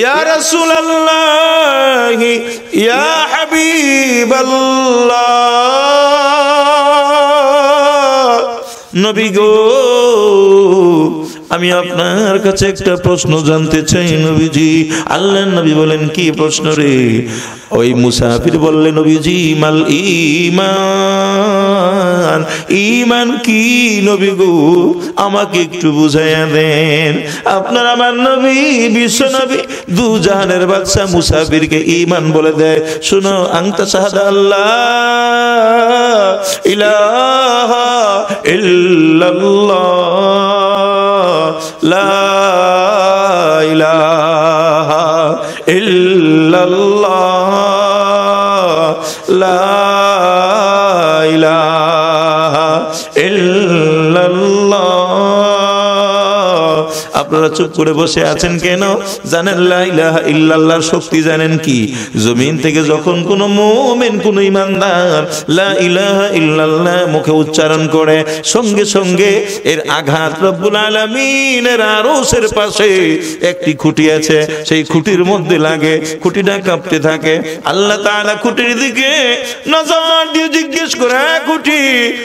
ইয়া রাসূলুল্লাহ ইয়া হাবিবাল্লাহ নবী গো আমি আপনার কাছে একটা প্রশ্ন জানতে চাই নবীজি। আল্লাহ নবী বলেন কি প্রশ্ন রে? ওই মুসাফির বললেন নবীজি মাল ইমান। ইমান ইমান কি নবী গো? আমাকে একটু বুঝাইয়া দেন। আপনার আমার নবী, বিশ্ব নবী, দু জাহানের বাদশা মুসাফিরকে ইমান বলে দেয়। শুনো, আংতা শাহাদা আল্লাহ, ইলাহা ইল্লাল্লাহ, লা ইলাহা ইল্লাল্লাহ। আপনারা চুপ করে বসে আছেন কেন? জানেন ইল্লাল্লাহর শক্তি জানেন কি? জমিন থেকে যখন কোন মুমিন কোন ইমানদার ইল্লাল্লাহ মুখে উচ্চারণ করে সঙ্গে সঙ্গে এর আঘাত রব্বুল পাশে একটি খুঁটি আছে। সেই খুঁটির মধ্যে লাগে খুঁটিটা কাঁপতে থাকে। আল্লাহ তাআলা খুঁটির দিকে নজর দিয়ে জিজ্ঞেস করে "হ্যাঁ, খুঁটি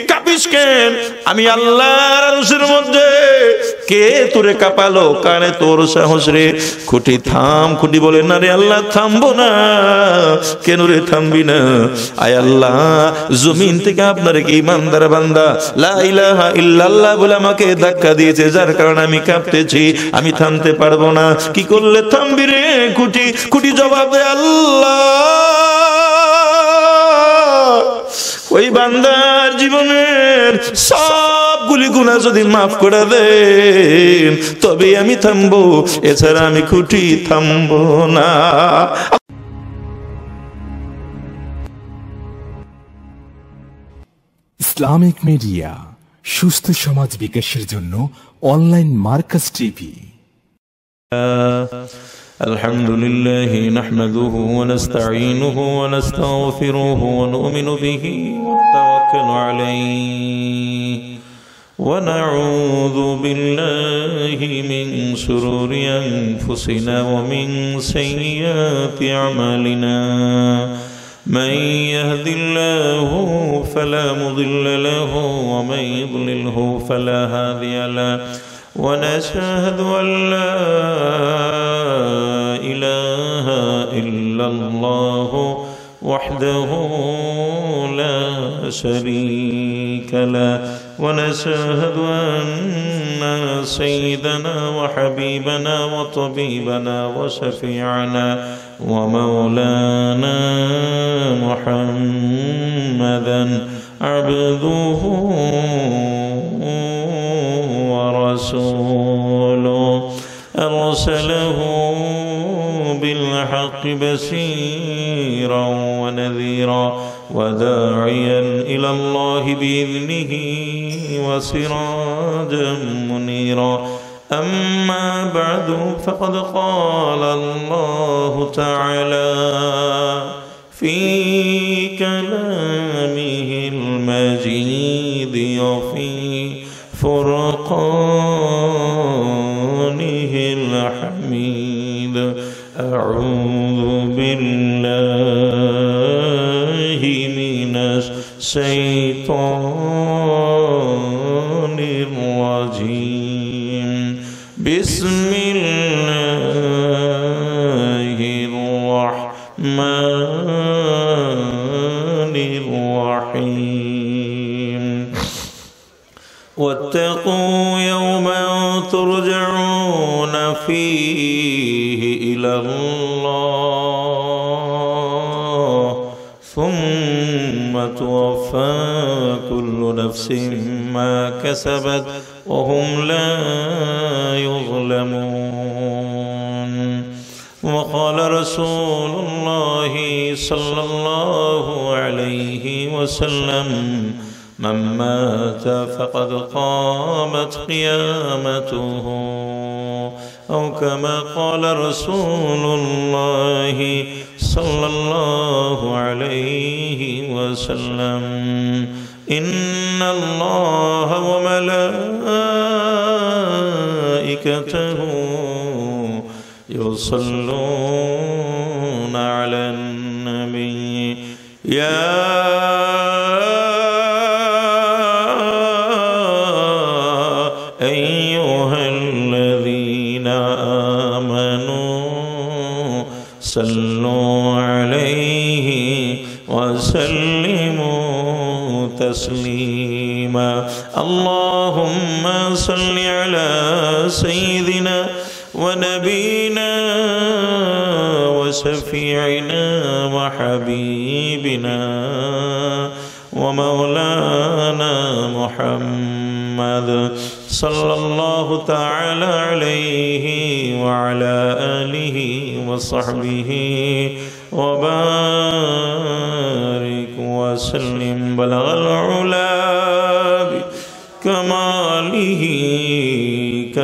কাঁপিস কেন? আমি আল্লাহর আরশের মধ্যে কে তোরে কাঁপালো? কানে তোর সাহস রে। খুঁটি থাম, খুঁটি বলে, না রে আল্লাহ, থামবো না। কেন রে থামবি না? আয় আল্লাহ, জমিন থেকে আপনার কি ইমানদার বান্দা, লা ইলাহা ইল্লাল্লাহ বলে আমাকে ধাক্কা দিয়েছে, যার কারণে আমি কাঁপতেছি। আমি থামতে পারব না। কি করলে থামবি রে খুঁটি? খুঁটি জবাব দে আল্লাহ! ওই বান্দার জীবনের সবগুলি গুণা যদি মাফ করে দেন তবে আমি থামবো। এছাড়া আমি খুঁটি থামবো না। ইসলামিক মিডিয়া, সুস্থ সমাজ বিকাশের জন্য অনলাইন মার্কাস টিভি। الحمد لله نحمده ونستعينه ونستغفره ونؤمن به ونتوكل عليه. ونعوذ بالله من شرور أنفسنا ومن سيئات أعمالنا. من يهد الله فلا مضل له ومن يضلله فلا هادي له. ونشهد أن لا إله إلا الله وحده لا شريك له. ونشهد أن سيدنا وحبيبنا وطبيبنا وشفيعنا ومولانا محمدا عبده ورسوله. أرسله بالحق بشيرا ونذيرا وداعيا إلى الله بإذنه وسراجا منيرا. أما بعد فقد قال الله تعالى في كلامه فرقانه الحميد. أعوذ بالله من الشيطان الرجيم. بسم ترجعون فيه إلى الله. ثم توفى كل نفس ما كسبت وهم لا يظلمون. وقال رسول الله صلى الله عليه وسلم من مات فقد قامت قيامته أو كما قال رسول الله صلى الله عليه وسلم إن الله وملائكته يصلون على النبي. يا تسليما. اللهم صل على سيدنا ونبينا وشفيعنا وحبيبنا ومولانا محمد صلى الله تعالى عليه وعلى آله وصحبه وبارك.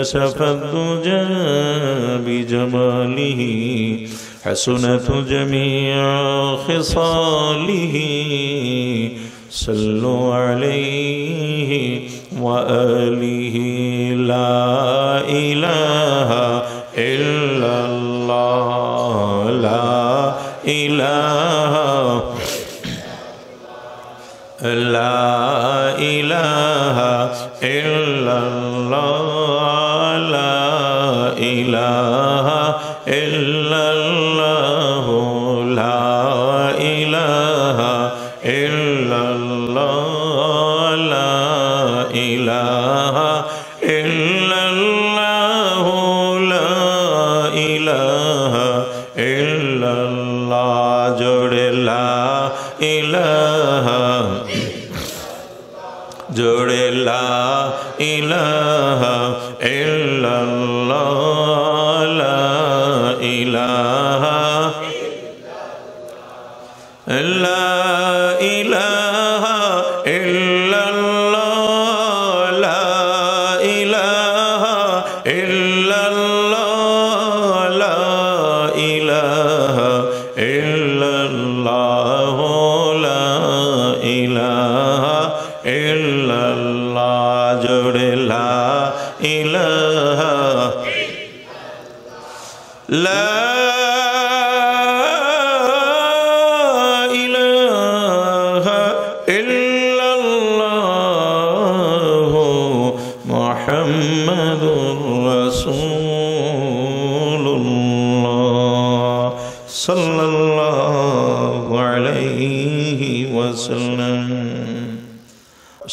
كشف الدجى بجماله حسنت جميع خصاله. صلوا عليه وآله لا إله إلا الله لا إله لا إله إلا الله. ইলাহা ইল্লাল্লাহু লা ইলাহা ইল্লাল্লাহ লা ইলাহা ইল্লাল্লাহু লা ইলাহা ইল্লাল্লাহ জোরে লা ইলাহা জোরে লা ইলাহা illallah la ilaha illallah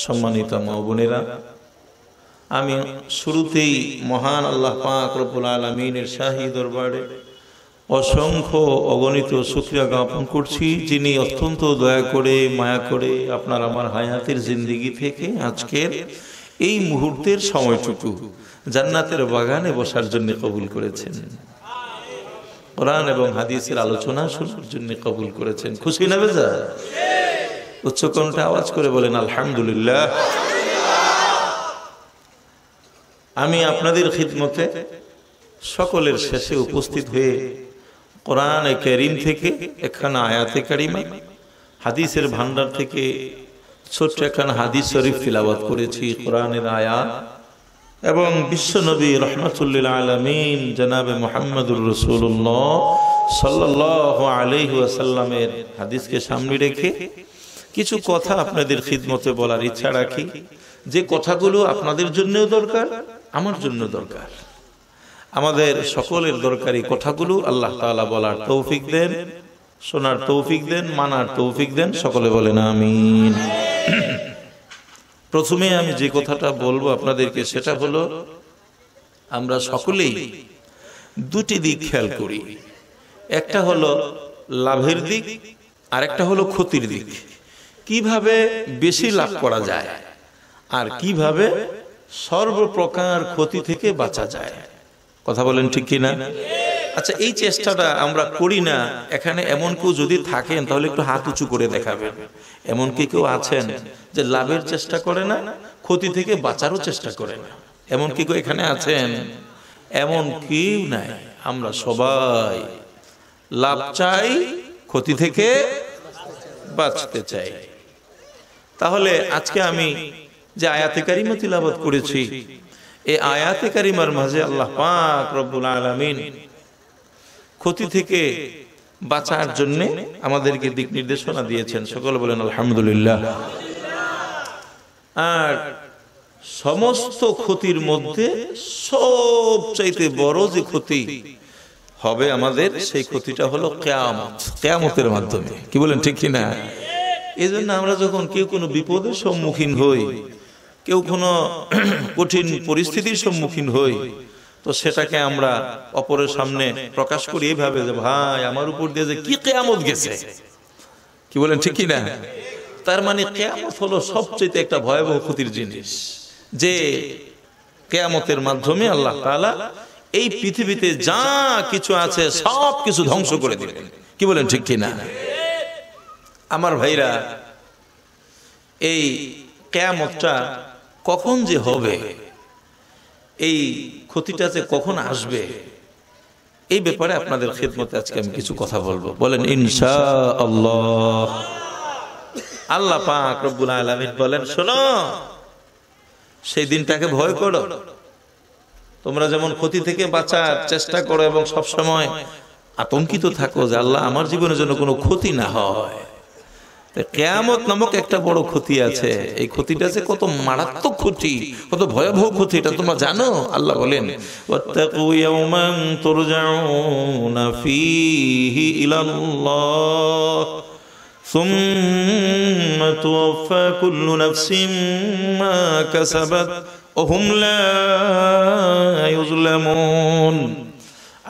সম্মানিত বোনেরা আমি শুরুতেই মহান আল্লাহ পাক রব্বুল আলমিনের শাহী দরবারে অসংখ্য অগণিত শুক্রিয়া জ্ঞাপন করছি, যিনি অত্যন্ত দয়া করে, মায়া করে আপনার আমার হায়াতের জিন্দিগি থেকে আজকের এই মুহূর্তের সময়টুকু জান্নাতের বাগানে বসার জন্য কবুল করেছেন। কোরআন এবং হাদিসের আলোচনা শোনার জন্য কবুল করেছেন। খুশি না বেজা উচ্চকণ্ঠে আওয়াজ করে বলেন, আলহামদুলিল্লাহ। আমি আপনাদের খিদমতে সকলের শেষে উপস্থিত হয়ে কোরআন করিম থেকে একখানা আয়াতে কারিমা, হাদিসের ভান্ডার থেকে ছোট্ট একখানা হাদিস শরীফ তিলাবাত করেছি, কোরআনের আয়াত। এবং বিশ্বনবী রহমতুল্লিল আলমিন জনাবে মোহাম্মদুর রসুল্লাহ সাল্লাহ আলহি আসাল্লামের হাদিসকে সামনে রেখে কিছু কথা আপনাদের খিদমতে বলার ইচ্ছা রাখি। যে কথাগুলো আপনাদের জন্যও দরকার আমার জন্য দরকার। আমাদের সকলের দরকারি কথাগুলো আল্লাহ তাআলা বলার তৌফিক দেন শোনার তৌফিক দেন মানার তৌফিক দেন সকলে বলেন আমিন। প্রথমে আমি যে কথাটা বলব আপনাদেরকে সেটা হলো আমরা সকলেই দুটি দিক খেয়াল করি। একটা হলো লাভের দিক আর একটা হলো ক্ষতির দিক। কীভাবে বেশি লাভ করা যায়? আর কীভাবে সর্বপ্রকার ক্ষতি থেকে বাঁচা যায়? কথা বলেন ঠিক কিনা? আচ্ছা এই চেষ্টাটা আমরা করি না। এখানে এমন কেউ যদি থাকেন তাহলে একটু হাত উঁচু করে দেখাবেন। এমন কি কেউ আছেন যে লাভের চেষ্টা করে না ক্ষতি থেকে বাঁচারও চেষ্টা করে না? এমন কি কেউ এখানে আছেন? এমন কেউ নাই। আমরা সবাই লাভ চাই ক্ষতি থেকে বাঁচতে চাই। তাহলে আজকে আমি যে আয়াতে কারিমা তিলাবত করেছি এই আয়াতে কারিমার মাঝে আল্লাহ পাক রব্বুল আলামিন ক্ষতি থেকে বাঁচার জন্য আমাদেরকে দিক নির্দেশনা দিয়েছেন। সকল বলেন, আলহামদুলিল্লাহ। আর সমস্ত ক্ষতির মধ্যে সবচাইতে বড় যে ক্ষতি হবে আমাদের, সেই ক্ষতিটা হলো কেয়ামত, কেয়ামতের মাধ্যমে। কি বলেন, ঠিক কিনা? এই জন্য আমরা যখন কেউ কোনো বিপদের সম্মুখীন হই, কেউ কোনো কঠিন পরিস্থিতির সম্মুখীন হই, তো সেটাকে আমরা অপরের সামনে প্রকাশ করি এইভাবে যে, ভাই, আমার উপর দিয়ে যে কি কেয়ামত গেছে? কি বলেন, ঠিক কিনা? তার মানে কেয়ামত হলো সবচেয়ে একটা ভয়াবহ ক্ষতির জিনিস, যে কেয়ামতের মাধ্যমে আল্লাহ তাআলা এই পৃথিবীতে যা কিছু আছে সব কিছু ধ্বংস করে দিবেন। কি বলেন, ঠিক কিনা? আমার ভাইরা, এই কেয়ামতটা কখন যে হবে, এই ক্ষতিটা যে কখন আসবে, এই ব্যাপারে আপনাদের খেদমতে আজকে আমি কিছু কথা বলব। বলেন ইনশা আল্লাহ আল্লাহ পাক বলেন, শোনো, সেই দিনটাকে ভয় করো। তোমরা যেমন ক্ষতি থেকে বাঁচার চেষ্টা করো এবং সব সময় আতঙ্কিত থাকো যে আল্লাহ আমার জীবনে যেন কোনো ক্ষতি না হয়। কেয়ামত নামক একটা বড় ক্ষতি আছে এই ক্ষতিটা যে কত মারাত্মক ক্ষতি কত ভয়াবহ ক্ষতি এটা তোমরা জানো আল্লাহ বলেন ওয়াত্তাকু ইয়াওমান তুরজাউনা ফীহি ইলাল্লাহ ثم توفى كل نفس ما كسبت وهم لا يظلمون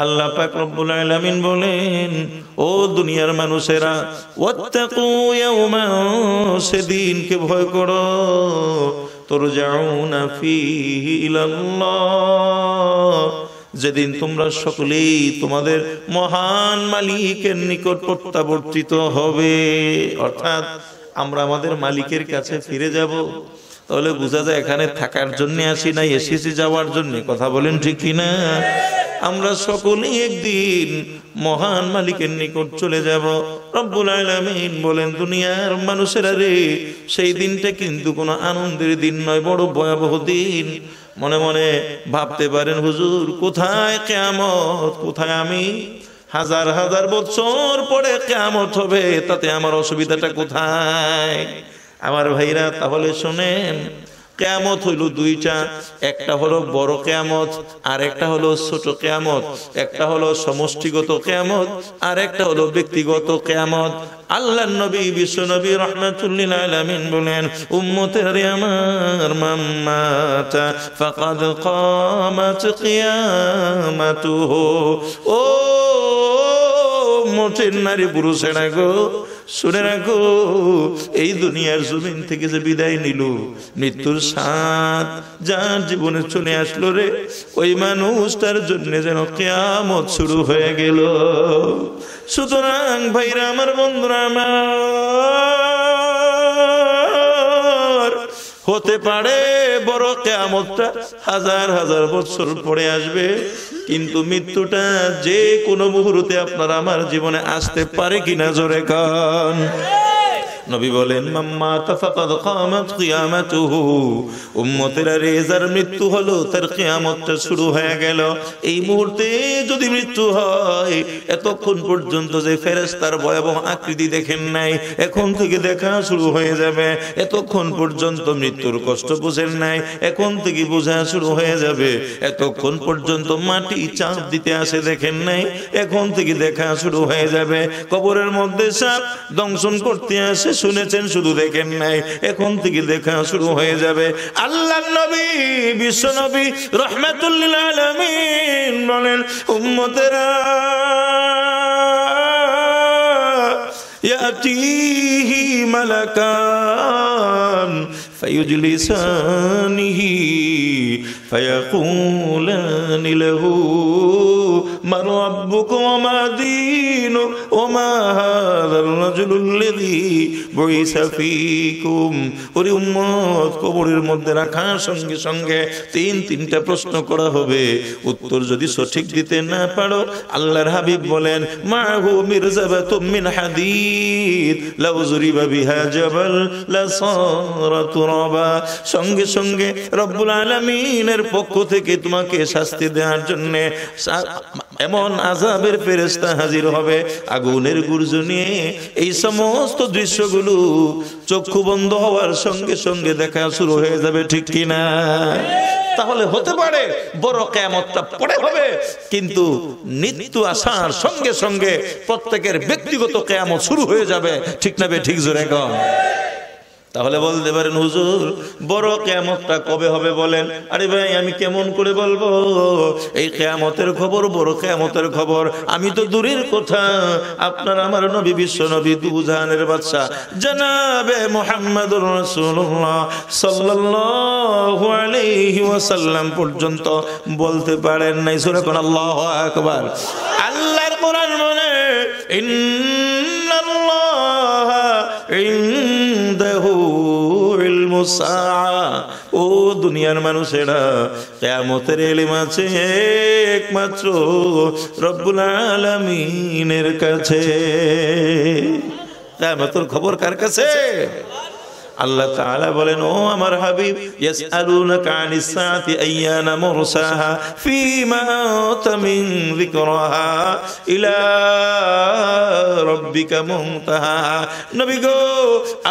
আল্লাহ পাক রব্বুল আলামিন বলেন, ও দুনিয়ার মানুষেরা, ওয়াত্তাকু ইয়াওমা সেদিনকে ভয় করো, তুরজাউনা ফীহি ইলাল্লাহ। যেদিন তোমরা সকলেই তোমাদের মহান মালিকের নিকট প্রত্যাবর্তিত হবে। অর্থাৎ আমরা আমাদের মালিকের কাছে ফিরে যাব। তাহলে বোঝা যায় এখানে থাকার জন্য আসি নাই, এসেছি যাওয়ার জন্য। কথা বলেন ঠিক কিনা? আমরা সকলেই একদিন মহান মালিকের নিকট চলে যাব। রব্বুল আলামিন বলেন, দুনিয়ার মানুষেরা রে, সেই দিনটা কিন্তু কোনো আনন্দের দিন নয়, বড় ভয়াবহ দিন। মনে মনে ভাবতে পারেন, হুজুর, কোথায় কেয়ামত? কোথায় আমি? হাজার হাজার বছর পরে কেয়ামত হবে, তাতে আমার অসুবিধাটা কোথায়? আমার ভাইরা, তাহলে শোনেন কেয়ামত হইল দুইটা। একটা হলো বড় কেয়ামত, আর একটা হলো ছোট কেয়ামত। একটা হলো সমষ্টিগত কেয়ামত, আর একটা হলো ব্যক্তিগত কেয়ামত। আল্লাহ নবী, বিশ্ব নবী রহমাতুল্লিল আলামিন বলেন, উম্মতের আমার মাম্মাতা, ফাকাদ কামাত কিয়ামাতুহু। ও মোটের নারী পুরুষেরা গো শুনে রাখো, এই দুনিয়ার জমিন থেকে যে বিদায় নিল, মৃত্যুর সাত যার জীবনে চলে আসলো রে, ওই মানুষটার জন্য যেন কেয়ামত শুরু হয়ে গেল। সুতরাং ভাইরা, আমার বন্ধুরা, আমার হতে পারে বড় কেয়ামতটা হাজার হাজার বছর পরে আসবে, কিন্তু মৃত্যুটা যে কোনো মুহূর্তে আপনার আমার জীবনে আসতে পারে কিনা জোরে কান। নবী বলেন, মাম্মা তাফাকাদ কামাত কিয়ামাতুহু। উম্মতের রেজার মৃত্যু হলো, তার কিয়ামতটা শুরু হয়ে গেল। এই মুহূর্তে যদি মৃত্যু হয়, এতক্ষণ পর্যন্ত যে ফেরেশতার ভয়াবহ আকৃতি দেখেন নাই, এখন থেকে দেখা শুরু হয়ে যাবে। এতক্ষণ পর্যন্ত মৃত্যুর কষ্ট বুঝেন নাই, এখন থেকে বোঝা শুরু হয়ে যাবে। এতক্ষণ পর্যন্ত মাটি চাপ দিতে আসে দেখেন নাই, এখন থেকে দেখা শুরু হয়ে যাবে। কবরের মধ্যে সাপ দংশন করতে আসে শুনেছেন শুধু দেখেন নাই এখন থেকে দেখা শুরু হয়ে যাবে আল্লাহ নবী বিশ্ব নবী রহমাতুল্লিল আলামিন বলেন উম্মতেরা يأتيه ملكان فيجلسانه فيقولان له من ربك وما دينك وما هذا الرجل الذي بعث فيكم ওরে উম্মত কবরের মধ্যে রাখার সঙ্গে সঙ্গে তিন তিনটা প্রশ্ন করা হবে উত্তর যদি সঠিক দিতে না পারো আল্লাহর হাবিব বলেন মাহু মিরজাবাতুম মিন হাদিদ লাউ জুরিবা বিহা জাবাল লাসারা তুরাবা সঙ্গে সঙ্গে রব্বুল আলামিনের পক্ষ থেকে তোমাকে শাস্তি দেওয়ার জন্য এমন আজাবের ফেরেস্তা হাজির হবে। আগুনের গুর্জ নিয়ে এই সমস্ত দৃশ্যগুলো চক্ষু বন্ধ হওয়ার সঙ্গে সঙ্গে দেখা শুরু হয়ে যাবে, ঠিক কিনা? তাহলে হতে পারে বড় কেমতটা পরে হবে, কিন্তু মৃত্যু আসার সঙ্গে সঙ্গে প্রত্যেকের ব্যক্তিগত কেয়ামত শুরু হয়ে যাবে, ঠিক না বে ঠিক জোরে কম? তাহলে বলতে পারেন, হুজুর, বড় কেয়ামতটা কবে হবে বলেন? আরে ভাই, আমি কেমন করে বলব? এই কেয়ামতের খবর, বড় কেয়ামতের খবর। আমি তো দূরের কথা। আপনার আমার নবী বিশ্ব নবী দুজাহানের বাদশা জানাবে মোহাম্মদ রাসূলুল্লাহ সাল্লাল্লাহু ওয়াসাল্লাম পর্যন্ত বলতে পারেন নাই। সূরা কোন আল্লাহু আকবার। আল্লাহর কোরআন মনে সাআ ও দুনিয়ার মানুষেরা কেমতের এলিম আছে একমাত্র রব্বুল আলমিনের কাছে। কিয়ামতের খবর কার কাছে? আল্লাহ তাআলা বলেন, ও আমার হাবিব, ইয়াসআলুনাকা আনিস সাআতি আইয়ানা মুরসাহা ফীমা আনতা মিন যিকরাহা ইলা রাব্বিকা মুনতাহা। নবী গো,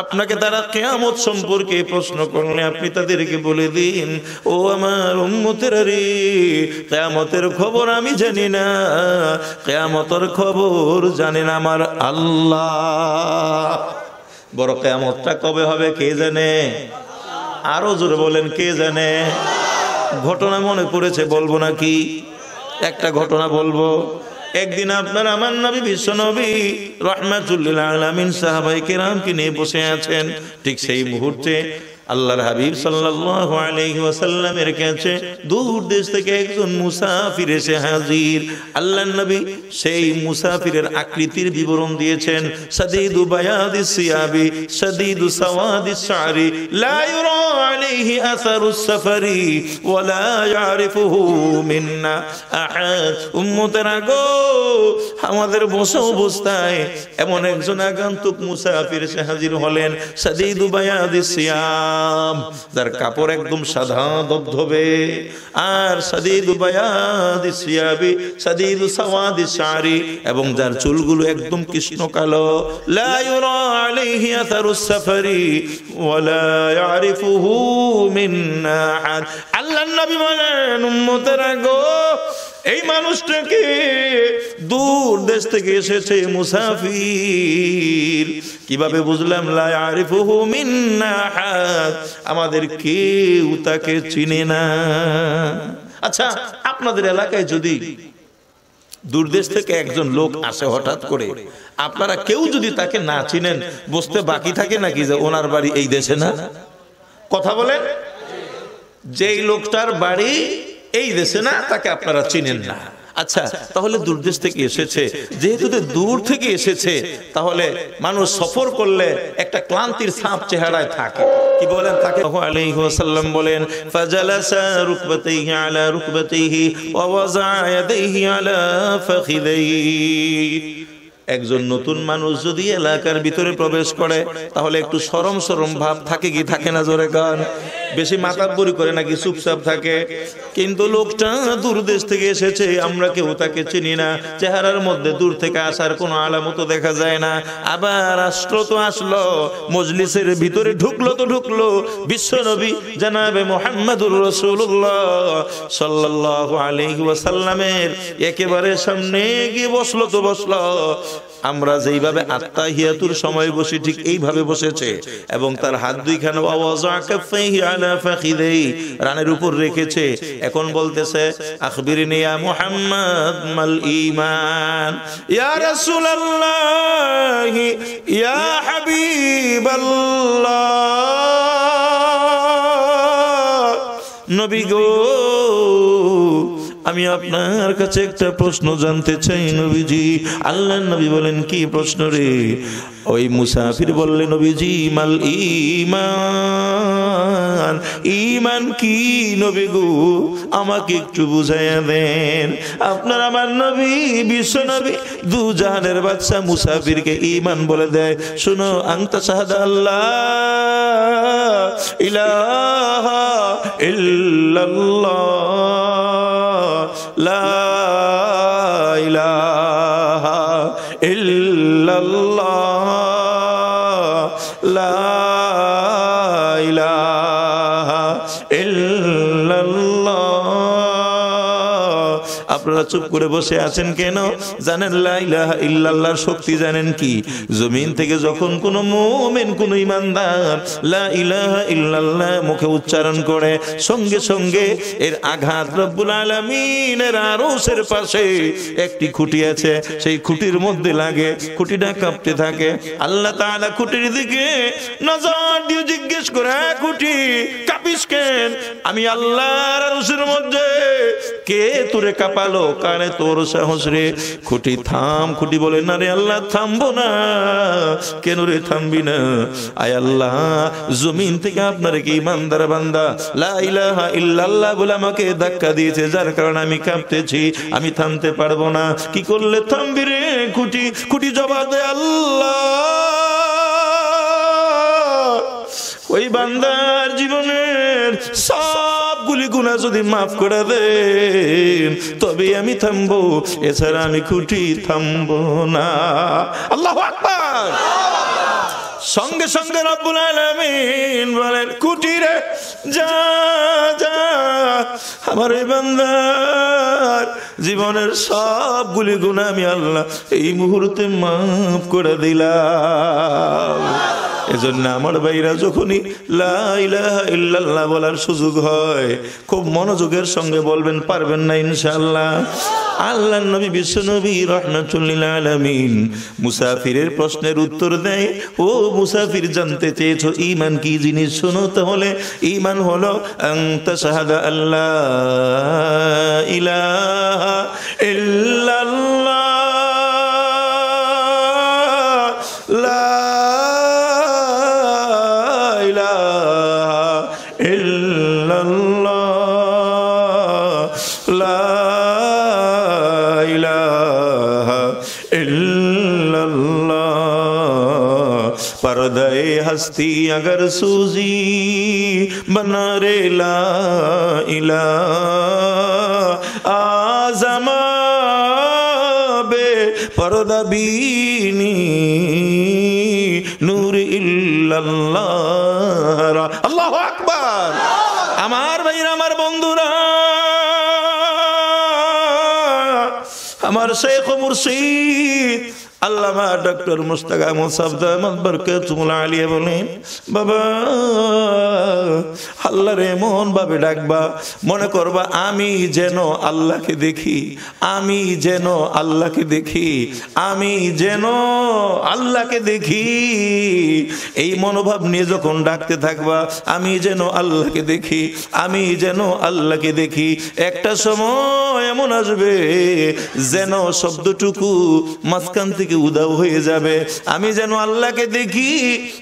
আপনাকে তারা কিয়ামত সম্পর্কে প্রশ্ন করলে আপনি তাদেরকে বলে দিন, ও আমার উম্মতেরা রে কিয়ামতের খবর আমি জানি না, কিয়ামতের খবর জানেন আমার আল্লাহ। বড় কেয়ামতটা কবে হবে কে জানে? আরও জোরে বলেন, কে জানে? ঘটনা মনে পড়েছে, বলব নাকি? একটা ঘটনা বলব। একদিন আপনার আমার নবী, বিশ্ব নবী, রহমাতুল্লিল আলমিন সাহাবাই কেরামকে নিয়ে বসে আছেন। ঠিক সেই মুহূর্তে আল্লাহর হাবিব সাল্লাল্লাহু আলাইহি ওয়াসাল্লামের কাছে দূর দেশ থেকে একজন মুসাফির এসে হাজির। আল্লাহর নবী সেই মুসাফিরের আকৃতির বিবরণ দিয়েছেন, সাদিদু বায়াদিস সিয়াবি, সাদিদু সাওয়াদিস শারি, লা ইউরা আলাইহি সাফারি ওয়ালা ইয়ারিফুহু মিন্না। আহাদ গো, আমাদের বসে অবস্থায় এমন একজন আগন্তুক মুসাফির এসে হাজির হলেন, সাদিদু বায়াদিস সিয়াব। যার কাপড় একদম সাদা ধবধবে। আর সাদিদু বায়াদি সিয়াবি, সাদিদু সাওয়াদি শারি, এবং যার চুলগুলো একদম কৃষ্ণ কালো। লা ইউরা আলাইহি আথারুস সাফারি ওয়ালা ইয়ারিফুহু মিন্না আহাদ। আল্লাহর নবী বলেন, উম্মতেরা গো এই মানুষটাকে দূর দেশ থেকে এসেছে মুসাফির। কীভাবে বুঝলাম? আমাদের কেউ তাকে চিনে না। আচ্ছা আপনাদের এলাকায় যদি দূরদেশ থেকে একজন লোক আসে হঠাৎ করে, আপনারা কেউ যদি তাকে না চিনেন বসতে বাকি থাকে নাকি যে ওনার বাড়ি এই দেশে না? কথা বলেন? যেই লোকটার বাড়ি এই দেশে না তাকে আপনারা চিনেন না। আচ্ছা তাহলে দূরদেশ থেকে এসেছে। যেহেতু দূর থেকে এসেছে, তাহলে মানুষ সফর করলে একটা ক্লান্তির ছাপ চেহারায় থাকে। কি বলেন তাকে? একজন নতুন মানুষ যদি এলাকার ভিতরে প্রবেশ করে, তাহলে একটু সরম সরম ভাব থাকে কি? থাকে না জোরে গান? বেশি মাতাব্বরি করে নাকি চুপচাপ থাকে। কিন্তু লোকটা দূর দেশ থেকে এসেছে আমরা কেউ তাকে চিনি না। চেহারার মধ্যে দূর থেকে আসার কোনো আলামত দেখা যায় না। আবার আসলো তো আসলো। মজলিসের ভিতরে ঢুকলো তো ঢুকলো বিশ্বনবী জানাবে মোহাম্মদুর রসুল্লাহ সাল্লাল্লাহু আলাইহি ওয়াসাল্লামের একেবারে সামনে গিয়ে বসল তো বসল। আমরা যেইভাবে আত্মাহিয়াতুর সময় বসে, ঠিক এইভাবে বসেছে। এবং তার হাত দুইখানে রানের উপর রেখেছে। এখন বলতেছে, আখবিরিনি নিয়া মুহাম্মদ মাল ইমান ইয়া রাসূলুল্লাহ, ইয়া হাবিবাল্লাহ। নবী গো আমি আপনার কাছে একটা প্রশ্ন জানতে চাই, নবীজি। আল্লাহ নবী বলেন, কি প্রশ্ন রে? ওই মুসাফির বললেন নবীজি, মাল ইমান ইমান। ইমান কি নবী গো? আমাকে একটু বুঝাইয়া দেন। আপনার আমার নবী, বিশ্ব নবী, দু জাহানের বাচ্চা মুসাফিরকে ইমান বলে দেয়। শুনো আংতা শাহাদা আল্লাহ, ইলাহা ইল্লাল্লাহ, লা ইলাহা ইল্লাল্লাহ। আপনারা চুপ করে বসে আছেন কেন? জানেন ইল্লাল্লাহর শক্তি জানেন কি? জমিন থেকে যখন কোন মুমিন কোন ইমানদার লা ইলাহা ইল্লাল্লাহ মুখে উচ্চারণ করে সঙ্গে সঙ্গে এর আঘাত রব্বুল পাশে একটি খুঁটি আছে সেই খুঁটির মধ্যে লাগে খুঁটিটা কাঁপতে থাকে। আল্লাহ তাআলা খুঁটির দিকে নজর দিয়ে জিজ্ঞেস করে "হ্যাঁ, খুঁটি কাঁপিস কেন? আমি আল্লাহর আরশের মধ্যে কে তোরে কাঁপালো? কানে তোর সাহস রে। খুঁটি থাম, খুঁটি বলে, না রে আল্লাহ, থামবো না। কেন রে থামবি না? আয় আল্লাহ, জমিন থেকে আপনার কি ইমানদার বান্দা ইল্লাল্লাহ বলে আমাকে ধাক্কা দিয়েছে, যার কারণে আমি কাঁপতেছি, আমি থামতে পারব না। কি করলে থামবি রে খুঁটি? খুঁটি জবাব দে, আল্লাহ! ওই বান্দার জীবনের সবগুলি গুণা যদি মাফ করে দেন, তবে আমি থামবো। এছাড়া আমি খুঁটি থামবো না। আল্লাহ আকবার। সঙ্গে সঙ্গে রব্বুল আলামিন বলেন, কুটিরে, যা যা, আমার এই বান্দার জীবনের সবগুলি গুণ আমি আল্লাহ এই মুহূর্তে মাফ করে দিলাম। এজন্য আমার ভাইরা যখনই ইল্লাল্লাহ বলার সুযোগ হয়, খুব মনোযোগের সঙ্গে বলবেন, পারবেন না ইনশাআল্লাহ। আল্লাহ নবী, বিশ্ব নবী রহমাতুল্লিল আলামিন মুসাফিরের প্রশ্নের উত্তর দেয়, ও মুসাফির জানতে চেয়েছো ইমান কি জিনিস? শোনো তাহলে ইমান হলো আল্লাহ ইলাহা ইল্লাল্লাহ। ہستی اگر سوزی بنا رے لا الہ آزما بے پردہ بینی نور اللہ اللہ اکبر امار ভাইরা امار بندورا امار شیخ مرسید আল্লামা ডক্টর মুস্তাক আহমদ সাবদ আহমদ বরকতুল আলিয়া বলেন বাবা আল্লাহর এমন ভাবে ডাকবা, মনে করবা, আমি যেন আল্লাহকে দেখি, আমি যেন আল্লাহকে দেখি, আমি যেন আল্লাহকে দেখি। এই মনোভাব নিয়ে যখন ডাকতে থাকবা, আমি যেন আল্লাহকে দেখি, আমি যেন আল্লাহকে দেখি। একটা সময় এমন আসবে যেন শব্দটুকু মাঝখান থেকে উদাও হয়ে যাবে। আমি যেন আল্লাহকে দেখি,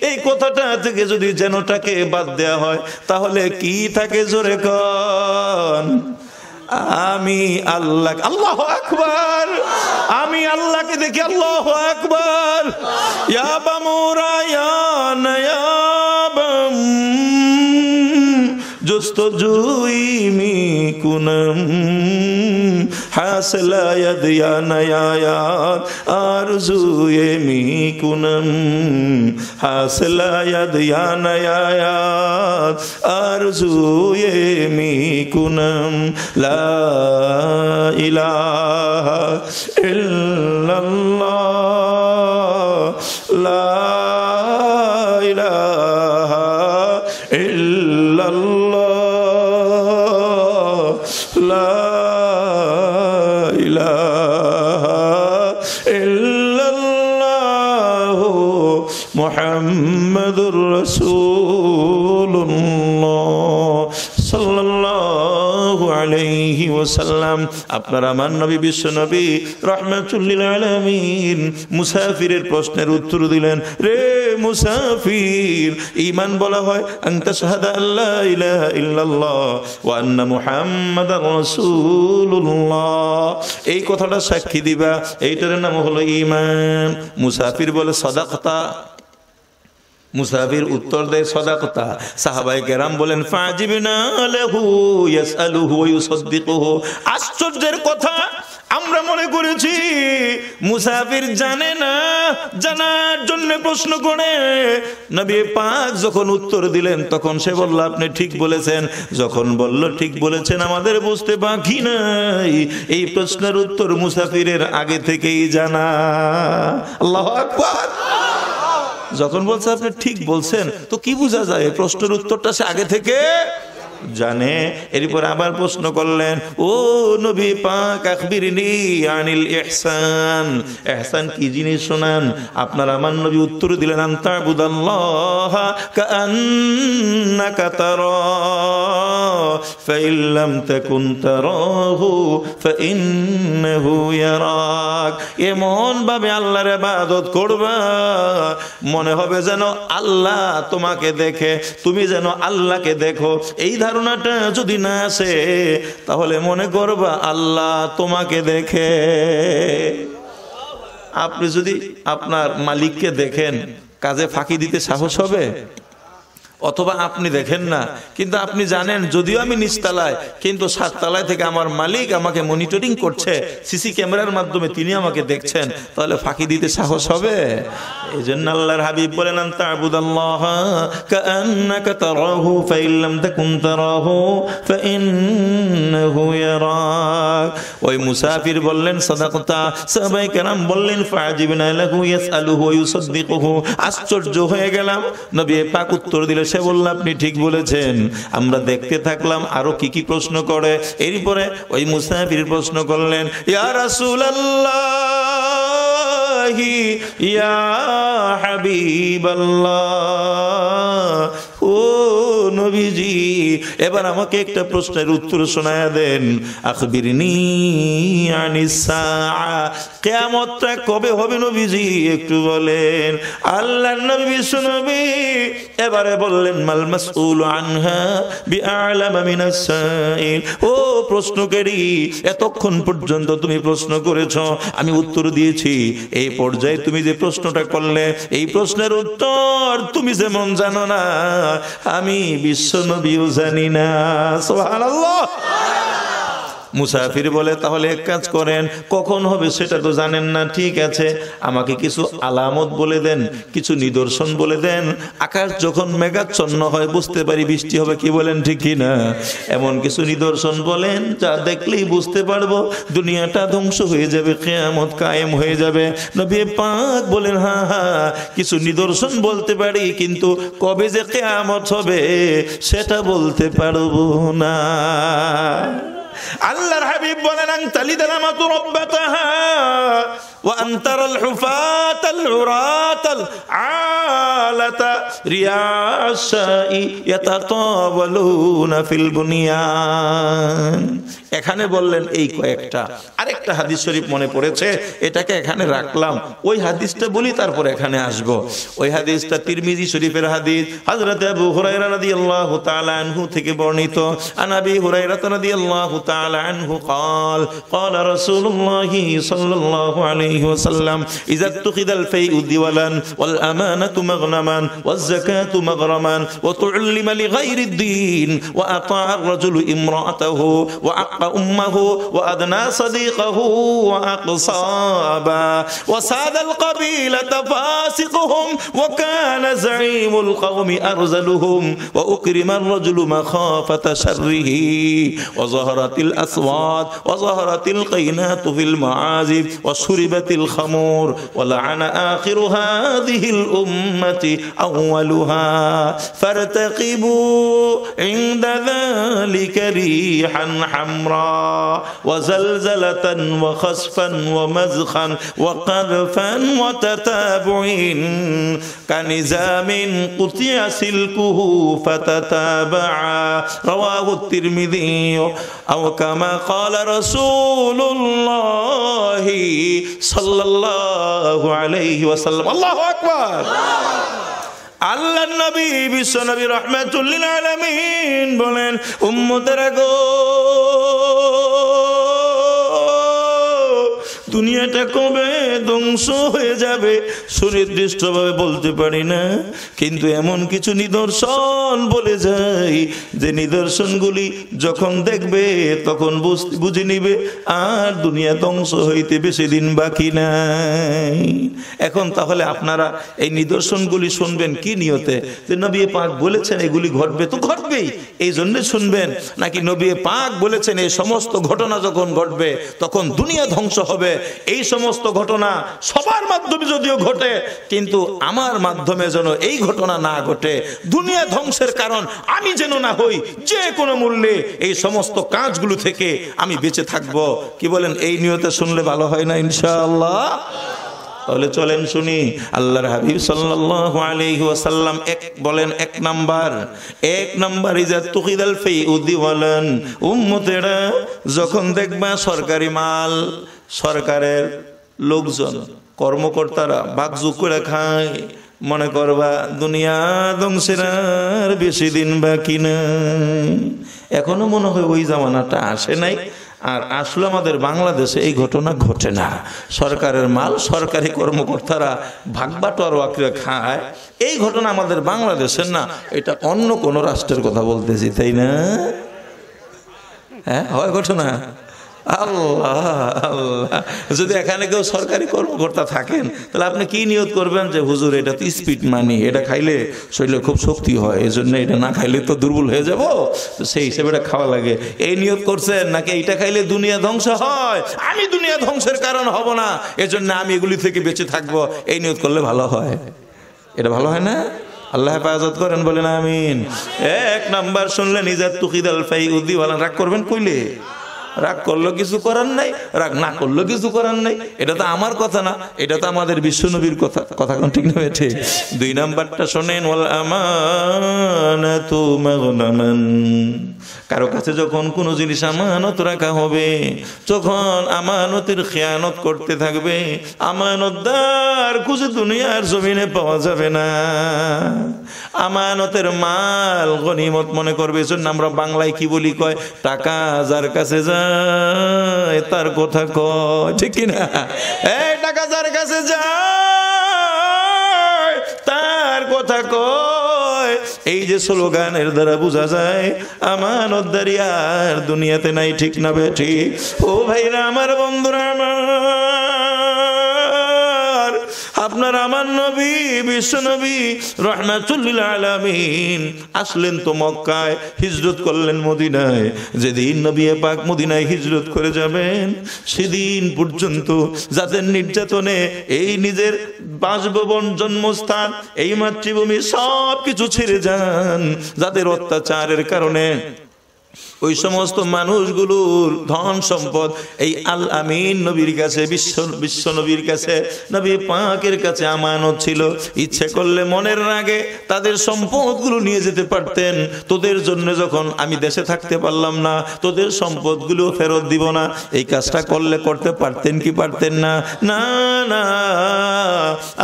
এই কথাটা থেকে যদি যেনটাকে বাদ দেয়া হয়, তাহলে কি থাকে জোরে কন? আমি আল্লাহ আল্লাহ আকবার। আমি আল্লাহকে দেখি আল্লাহ আকবার। ইয়া জুস্তজুই মি কুনম। হাসলা ইয়াদ ইয়া নয়ায়াত আরজুয়ে মি কুনম হাসলা ইয়াদ ইয়া নয়ায়াত আরজুয়ে মি কুনম লা ইলাহা ইল্লাল্লাহ ইল্লাল্লাহ মুহাম্মাদুর রাসূলুল্লাহ সাল্লাল্লাহু আলাইহি ওয়াসাল্লাম। আপনার আমার নবী, বিশ্ব নবী রহমাতুল্লিল আলামিন মুসাফিরের প্রশ্নের উত্তর দিলেন। রে মুসাফির। ইমান বলা হয়, আনতা শাহাদা আল্লাহ ইলাহা ইল্লাল্লাহ ওয়া আন্না মুহাম্মাদার রাসূলুল্লাহ। এই কথাটা সাক্ষী দিবা। এইটার নাম হলো ঈমান। মুসাফির বলে সাদাকতা। মুসাফির উত্তর দেয় সদাকতা। সাহাবাই কেরাম বলেন, ফাজিবিনা লাহু ইয়াসআলুহু ওয়া ইউসাদ্দিকুহু। আশ্চর্যের কথা আমরা মনে করেছি মুসাফির জানে না, জানার জন্য প্রশ্ন করে। নবী পাক যখন উত্তর দিলেন, তখন সে বলল, আপনি ঠিক বলেছেন। যখন বলল, ঠিক বলেছেন, আমাদের বুঝতে বাকি নাই। এই প্রশ্নের উত্তর মুসাফিরের আগে থেকেই জানা। আল্লাহ আকবার। যখন বলছে, আপনি ঠিক বলছেন, তো কি বোঝা যায়? প্রশ্নের উত্তরটা সে আগে থেকে জানে। এরপর আবার প্রশ্ন করলেন, ও নবী পাক, আখবিরনি আনিল ইহসান। ইহসান কি জিনিস শোনান? আপনার আমার নবী উত্তর দিলেন আনতা বুদাল্লাহ কাআন্নাকা তারা, ফাইন লাম তাকুন তারাহু, ফাইন্নাহু ইয়ারাক। এমন ভাবে আল্লাহর ইবাদত করবা, মনে হবে যেন আল্লাহ তোমাকে দেখে, তুমি যেন আল্লাহকে দেখো। এই ধারণাটা যদি না আসে, তাহলে মনে করবা আল্লাহ তোমাকে দেখে। আপনি যদি আপনার মালিককে দেখেন, কাজে ফাঁকি দিতে সাহস হবে? অথবা আপনি দেখেন না, কিন্তু আপনি জানেন, যদিও আমি নিচতলায়, কিন্তু সাততলায় থেকে আমার মালিক আমাকে মনিটরিং করছে, সিসি ক্যামেরার মাধ্যমে তিনি আমাকে দেখছেন, তাহলে ফাঁকি দিতে সাহস হবে? জন্য ওই মুসাফির বললেন কেরাম বললেন আশ্চর্য হয়ে গেলাম। নবী পাক উত্তর দিলে সে বলল আপনি ঠিক বলেছেন। আমরা দেখতে থাকলাম আরও কি কি প্রশ্ন করে। এরপরে ওই মুসাফির প্রশ্ন করলেন, ইয়া ইয়া ও নবীজি, এবার আমাকে একটা প্রশ্নের উত্তর শোনায়া দেন। আখবিরনি কিয়ামতটা কবে হবে নবীজি? একটু বলেন। আল্লাহর নবী বিশ্ব নবী এবারে বললেন, মাল মাসউল আনহা বিআলামা মিনাস সাইল। ও প্রশ্নকারী, এতক্ষণ পর্যন্ত তুমি প্রশ্ন করেছ, আমি উত্তর দিয়েছি। এই পর্যায়ে তুমি যে প্রশ্নটা করলে, এই প্রশ্নের উত্তর তুমি যেমন জানো না, আমি বিশ্ব নবীও জানি না সুবহানাল্লাহ মুসাফির বলে, তাহলে এক কাজ করেন, কখন হবে সেটা তো জানেন না, ঠিক আছে। আমাকে কিছু আলামত বলে দেন, কিছু নিদর্শন বলে দেন। আকাশ যখন মেঘাচ্ছন্ন হয়, বুঝতে পারি বৃষ্টি হবে কি বলেন, ঠিক না? এমন কিছু নিদর্শন বলেন, যা দেখলেই বুঝতে পারব, দুনিয়াটা ধ্বংস হয়ে যাবে, কেয়ামত কায়েম হয়ে যাবে। নবী পাক বলেন হ্যাঁ হ্যাঁ কিছু নিদর্শন বলতে পারি, কিন্তু কবে যে কেয়ামত হবে, সেটা বলতে পারব না। আল্লাহর হাবিব বলেন আন তালিদাল আমাতু রাব্বাতাহা ওয়া আন তারাল হুফাতাল উরাতাল আলাতা রিয়াশাই ইয়াতাতাওয়ালুনা ফিল বুনিয়ান। এখানে বললেন এই কয়েকটা। আরেকটা হাদিস শরীফ মনে পড়েছে, এটাকে এখানে রাখলাম। ওই হাদিসটা বলি, তারপর এখানে আসব। ওই হাদিসটা তিরমিজি শরীফের হাদিস, হযরত আবু হুরায়রা রাদিয়াল্লাহু তাআলা আনহু থেকে বর্ণিত। আন আবি হুরায়রা রাদিয়াল্লাহু তাআলা تعالى عنه قال قال رسول الله صلى الله عليه وسلم إذا اتخذ الفيء دولا والأمانة مغنما والزكاة مغرما وتعلم لغير الدين وأطاع الرجل امرأته وعق أمه وأدنى صديقه وأقصى أبا وساد القبيلة فاسقهم وكان زعيم القوم أرزلهم وأكرم الرجل مخافة شره وظهرت الأصوات وظهرت القينات في المعازف وشربت الخمور ولعن آخر هذه الأمة أولها. فارتقبوا عند ذلك ريحا حمراء وزلزلة وخسفا ومزخا وقذفا وتتابع كنزام قطع سلكه فتتابعا. رواه الترمذي أو كما قال رسول الله صلى الله عليه وسلم الله أكبر আল্লাহ নবী বিশ্ব নবী রহমাতুল্লিল আলামিন বলেন উম্মতেরা গো দুনিয়াটা কবে ধ্বংস হয়ে যাবে? সুনির্দিষ্টভাবে বলতে পারি না, কিন্তু এমন কিছু নিদর্শন বলে যাই, যে নিদর্শনগুলি যখন দেখবে, তখন বুঝ- নিবে, আর দুনিয়া ধ্বংস হইতে বেশি দিন বাকি নাই। এখন তাহলে আপনারা এই নিদর্শনগুলি শুনবেন কি নিয়তে? যে নবী পাক বলেছেন, এগুলি ঘটবে তো ঘটবেই, এই জন্য শুনবেন। নাকি নবী পাক বলেছেন, এই সমস্ত ঘটনা যখন ঘটবে, তখন দুনিয়া ধ্বংস হবে এই সমস্ত ঘটনা সবার মাধ্যমে যদিও ঘটে, কিন্তু আমার মাধ্যমে যেন এই ঘটনা না ঘটে। দুনিয়া ধ্বংসের কারণ আমি যেন না হই, যে কোনো মূল্যে এই সমস্ত কাজগুলো থেকে আমি বেঁচে থাকব। কি বলেন, এই নিয়তে শুনলে ভালো হয় না ইনশাআল্লাহ? তাহলে চলেন শুনি। আল্লাহর হাবিব সাল্লাল্লাহু আলাইহি ওয়াসাল্লাম এক, বলেন এক নাম্বার। এক নাম্বার, ইজা তুকিদাল ফি উদিওয়ালান উম্মতেরা যখন দেখবা সরকারি মাল সরকারের লোকজন, কর্মকর্তারা বাগজুগ করে খায়। মনে করবা, দুনিয়া ধ্বংসের বেশি দিন বাকি না এখনও মনে হয় ওই জামানাটা আসে নাই। আর আসলে আমাদের বাংলাদেশে এই ঘটনা ঘটে না। সরকারের মাল সরকারি কর্মকর্তারা ভাগবাটোয়ার খায়। এই ঘটনা আমাদের বাংলাদেশের না, এটা অন্য কোনো রাষ্ট্রের কথা বলতেছি, তাই না? হ্যাঁ হয় ঘটনা? আল্লাহ আল্লাহ। যদি এখানে কেউ সরকারি কর্মকর্তা থাকেন, তাহলে আপনি কি নিয়ত করবেন যে, হুজুর, এটা তো স্পিড মানি এটা খাইলে শরীরে খুব শক্তি হয় এই জন্য এটা না খাইলে তো দুর্বল হয়ে যাব? সেই হিসেবে এটা খাওয়া লাগে। এই নিয়ত করছেন নাকি এইটা খাইলে দুনিয়া ধ্বংস হয়? আমি দুনিয়া ধ্বংসের কারণ হব না, এজন্য আমি এগুলি থেকে বেঁচে থাকব। এই নিয়ত করলে ভালো হয়। এটা ভালো হয় না? আল্লাহ হেফাজত করেন বলেন, আমিন। এক নাম্বার শুনলে নিজের তুকিদাল ফাই উদ্দি বলেন, রাগ করবেন কইলে? রাগ করল কিছু করার নাই, রাগ না করল কিছু করার নাই। এটা তো আমার কথা না, এটা তো আমাদের বিশ্বনবীর কথা। কথা ঠিক না বেঠে? দুই নাম্বারটা শোনেন কারও কাছে যখন কোনো জিনিস আমানত রাখা হবে, যখন আমানতের খেয়ানত করতে থাকবে, আমানতদার খুঁজে দুনিয়ার জমিনে পাওয়া যাবে না। আমানতের মাল গনিমত মনে করবে, এজন্য আমরা বাংলায় কি বলি কয়, টাকা যার কাছে যায় তার কথা কয়, ঠিক কিনা এই টাকা যার কাছে যায়, তার কথা কয়। এই যে স্লোগানের দ্বারা বোঝা যায়, আমার আর দুনিয়াতে নাই, ঠিক না বে ঠিক? ও ভাইরা, আমার বন্ধুরা, আমার আপনার আমার নবী, বিশ্ব নবী, রহমাতুল্লিল আলামিন আসলেন তো মক্কায়, হিজরত করলেন মদিনায়। যেদিন নবী পাক মদিনায় হিজরত করে যাবেন, সেদিন পর্যন্ত যাদের নির্যাতনে এই নিজের বাসভবন, জন্মস্থান, এই মাতৃভূমি সব কিছু ছেড়ে যান। যাদের অত্যাচারের কারণে ওই সমস্ত মানুষগুলোর ধন সম্পদ এই আল আমিন নবীর কাছে, বিশ্ব বিশ্ব নবীর কাছে, নবী পাকের কাছে আমানত ছিল। ইচ্ছে করলে মনের রাগে তাদের সম্পদগুলো নিয়ে যেতে পারতেন। তোদের জন্য যখন আমি দেশে থাকতে পারলাম না, তোদের সম্পদগুলো ফেরত দিব না। এই কাজটা করলে করতে পারতেন কি পারতেন না? না না,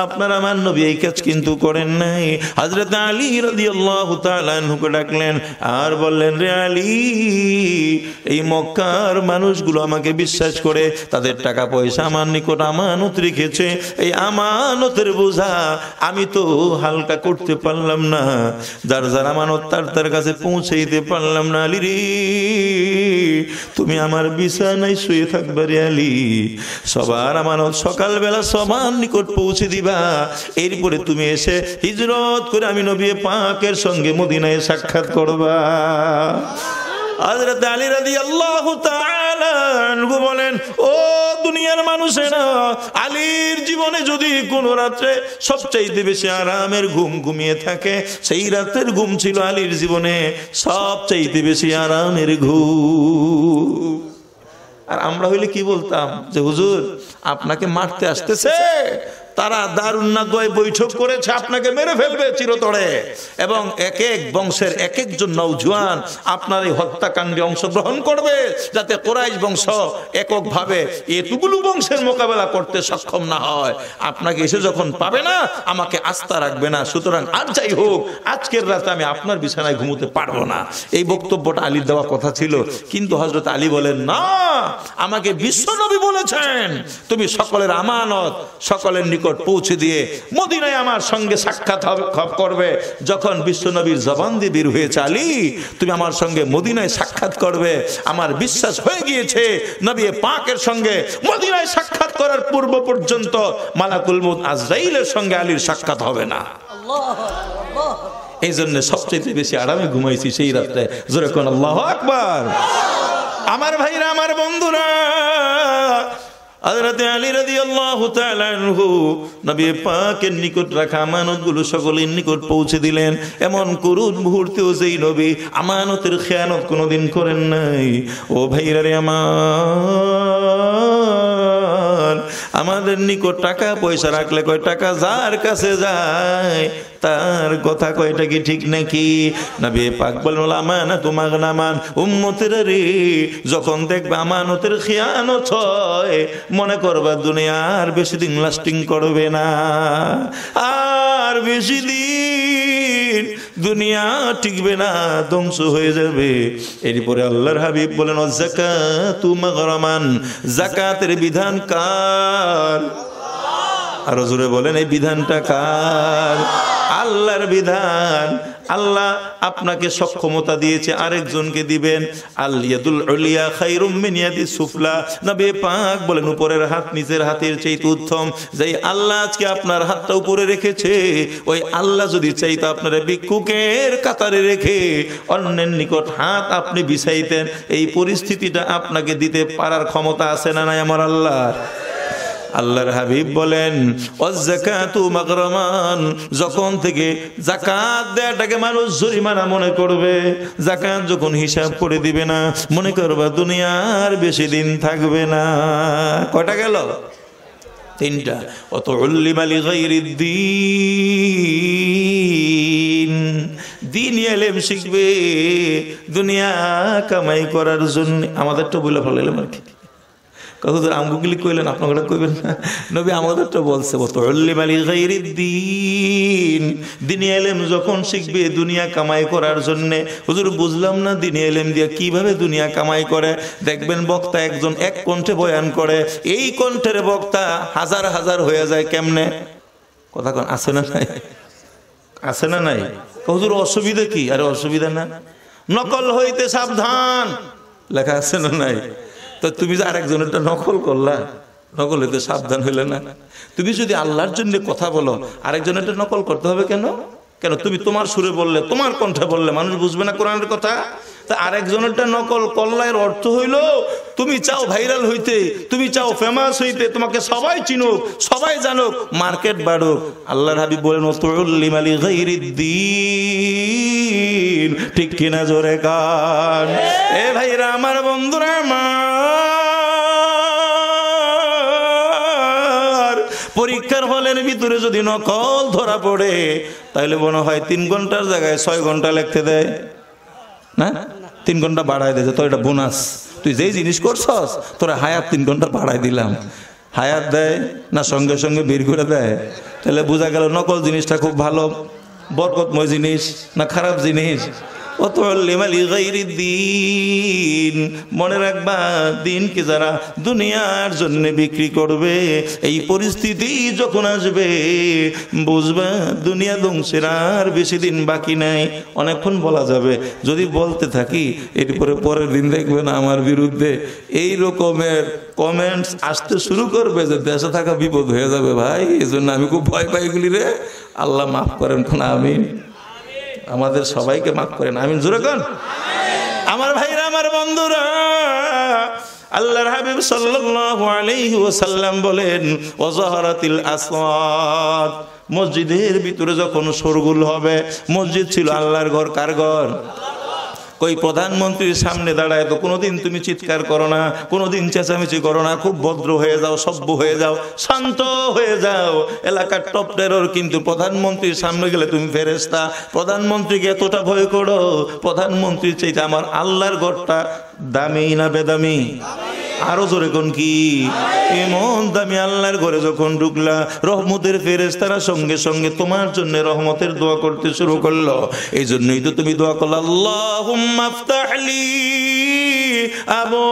আপনার আমার নবী এই কাজ কিন্তু করেন নাই। হজরত আলী তাআলা আনহুকে ডাকলেন আর বললেন, রে আলী এই মক্কার মানুষগুলো আমাকে বিশ্বাস করে, তাদের টাকা পয়সা আমার নিকট আমানত রেখেছে। এই আমানতের বোঝা আমি তো হালকা করতে পারলাম না। যার যার আমানত তার তার কাছে পৌঁছে দিতে পারলাম না, আলী তুমি আমার বিছানায় শুয়ে থাকবে রে আলী। সবার আমানত সকালবেলা সবার নিকট পৌঁছে দিবা। এরপরে তুমি এসে হিজরত করে আমি নবী পাকের সঙ্গে মদিনায় সাক্ষাৎ করবা। হযরত আলী তাআলা আনহু বলেন, ও দুনিয়ার মানুষেরা, আলীর জীবনে যদি কোন রাত্রে সবচাইতে বেশি আরামের ঘুম ঘুমিয়ে থাকে, সেই রাতের ঘুম ছিল আলীর জীবনে সবচাইতে বেশি আরামের ঘুম। আর আমরা হইলে কি বলতাম যে, হুজুর, আপনাকে মারতে আসতেছে। তারা দারুন্নাগয় বৈঠক করেছে, আপনাকে মেরে ফেলবে চিরতরে। এবং এক এক বংশের এক একজন নৌজওয়ান আপনার এই হত্যাকাণ্ডে অংশগ্রহণ করবে, যাতে কোরাইশ বংশ এককভাবে এতগুলো বংশের মোকাবেলা করতে সক্ষম না হয়। আপনাকে এসে যখন পাবে না, আমাকে আস্থা রাখবে না। সুতরাং আর যাই হোক, আজকের রাতে আমি আপনার বিছানায় ঘুমোতে পারব না। এই বক্তব্যটা আলীর দেওয়া কথা ছিল, কিন্তু হজরত আলী বলেন, না, আমাকে বিশ্ব বিশ্বনবী বলেছেন। তুমি সকলের আমানত, সকলের নিকট পৌঁছে দিয়ে মদিনায় আমার সঙ্গে সাক্ষাৎ করবে। যখন বিশ্বনবীর জবান দিয়ে বের হয়েছে আলী তুমি আমার সঙ্গে মদিনায় সাক্ষাৎ করবে। আমার বিশ্বাস হয়ে গিয়েছে, নবী পাকের সঙ্গে মদিনায় সাক্ষাৎ করার পূর্ব পর্যন্ত মালাকুল মুদ আজরাইলের সঙ্গে আলীর সাক্ষাৎ হবে না। এই জন্য সবচেয়ে বেশি আরামে ঘুমাইছি সেই রাত্রে। জোরে কোন আল্লাহ আকবার। আমার ভাইরা, আমার বন্ধুরা হযরতে আলী রাদিয়াল্লাহু তাআলা আনহু নবী পাকের নিকট রাখা আমানতগুলো সকলের নিকট পৌঁছে দিলেন। এমন করুণ মুহূর্তেও যেই নবী আমানতের খেয়ানত কোনোদিন করেন নাই। ও ভাইরা রে আমার আমাদের নিকট টাকা পয়সা রাখলে কয়, টাকা যার কাছে যায়, তার কথা কয়টা কি ঠিক নাকি? নবী পাক বলেন আমানা তোমার নামান উম্মতের রে, যখন দেখবে আমানতের খেয়ানত হয়, মনে করবা আর বেশি দিন লাস্টিং করবে না। আর বেশি দিন দুনিয়া টিকবে না, ধ্বংস হয়ে যাবে। এরপরে আল্লাহর হাবিব বলেন জাকাতু জাকাতের বিধান কার? আরও জোরে বলেন, এই বিধানটা কার? আল্লাহর বিধান আল্লাহ আপনাকে সক্ষমতা দিয়েছে, আরেকজনকে দিবেন। বলেন, উপরের হাত নিচের হাতের আল্লাহ আজকে আপনার রেখেছে, ওই আল্লাহ যদি আপনারা কাতারে রেখে অন্যের নিকট হাত আপনি বিছাইতেন, এই পরিস্থিতিটা আপনাকে দিতে পারার ক্ষমতা আছে না নাই আমার আল্লাহর? আল্লাহর হাবিব বলেন মাগরামান যখন থেকে জাকাত দেয়াটাকে মানুষ জরিমানা মনে করবে জাকাত যখন হিসাব করে দিবে না, মনে করবা দুনিয়ার বেশি দিন থাকবে না। কয়টা গেল? তিনটা। অত উল্লিমালি দিন দিন এলেম শিখবে, দুনিয়া কামাই করার জন্য। আমাদেরটা বলে ভালো এলাম আর কি। কতদূর আমগুলি কইলেন? আপনারা কইবেন না। নবী আমাদেরটা বলছে দিন দিনী যখন শিখবে দুনিয়া কামাই করার জন্য। হুজুর, বুঝলাম না দিনী এলেম দিয়ে কীভাবে দুনিয়া কামাই করে। দেখবেন বক্তা একজন এক কণ্ঠে বয়ান করে, এই কণ্ঠের বক্তা হাজার হাজার হয়ে যায় কেমনে? কথা কোন, আছে না নাই? আছে না নাই? হুজুর, অসুবিধা কি? আরে অসুবিধা না। নকল হইতে সাবধান। লেখা আছে না নাই? তো তুমি যে আরেকজনেরটা নকল করলা, নকল হইতে সাবধান হইলে না। তুমি যদি আল্লাহর জন্য কথা বলো আরেকজনেরটা নকল করতে হবে কেন? কেন তুমি তোমার সুরে বললে, তোমার কণ্ঠে বললে, মানুষ বুঝবে না কোরআনের কথা? তা আরেকজনেরটা নকল কল্লায়ের অর্থ হইল, তুমি চাও ভাইরাল হইতে, তুমি চাও ফেমাস হইতে, তোমাকে সবাই চিনুক, সবাই জানুক মার্কেট বাড়ুক। আল্লাহর হাবিব বলেন ওতুল্লিম আলী দিন, ঠিক কিনা জোরে কান। এ ভাইরা আমার বন্ধুরা আমার, পরীক্ষার হলের ভিতরে যদি নকল ধরা পড়ে, তাহলে মনে হয় তিন ঘণ্টার জায়গায় ছয় ঘণ্টা লিখতে দেয়। না? তিন ঘণ্টা বাড়াই দিয়েছে তো এটা বোনাস। তুই যেই জিনিস করছস, তোরা হায়াত তিন ঘণ্টা বাড়াই দিলাম। হায়াত দেয় না সঙ্গে সঙ্গে বের করে দেয়। তাহলে বোঝা গেল নকল জিনিসটা খুব ভালো। বরকতময় জিনিস না খারাপ জিনিস? মনে রাখবা, দিনকে যারা দুনিয়ার জন্য বিক্রি করবে, এই পরিস্থিতি যখন আসবে, বুঝবা, দুনিয়া ধ্বংসের আর বেশি দিন বাকি নাই। অনেকক্ষণ বলা যাবে। যদি বলতে থাকি, এরপরে পরের দিন দেখবেন আমার বিরুদ্ধে এই রকমের কমেন্টস আসতে শুরু করবে যে দেশে থাকা বিপদ হয়ে যাবে। ভাই এই জন্য আমি খুব ভয় পাই এগুলি রে। আল্লাহ মাফ করেন কোন আমিন? আমাদের সবাইকে মাফ করেন। আমিন, জোরে কন? আমার ভাইরা, আমার বন্ধুরা, আল্লাহর হাবিব সাল্লাল্লাহু আলাইহি ওয়াসাল্লাম বলেন ওয়াজাহারাতিল আসওয়াত মসজিদের ভিতরে যখন সরগুল হবে, মসজিদ ছিল আল্লাহর ঘর, কার ঘর? কই, প্রধানমন্ত্রীর সামনে দাঁড়ায় তো কোনোদিন তুমি চিৎকার করো না, কোনোদিন চেঁচামেচি করো না, খুব ভদ্র হয়ে যাও, সভ্য হয়ে যাও, শান্ত হয়ে যাও। এলাকার টপ টেরর কিন্তু প্রধানমন্ত্রীর সামনে গেলে তুমি ফেরেস্তা প্রধানমন্ত্রীকে এতটা ভয় করো, প্রধানমন্ত্রীর চাইতে আমার আল্লাহর ঘরটা দামি না বেদামি? আরও জোরে কোন কি? এমন দামি আল্লাহর ঘরে যখন ঢুকলা, রহমতের ফেরেস তারা সঙ্গে সঙ্গে তোমার জন্য রহমতের দোয়া করতে শুরু করল। এই জন্যই তো তুমি দোয়া করল আল্লাহ আফতাহলি আবু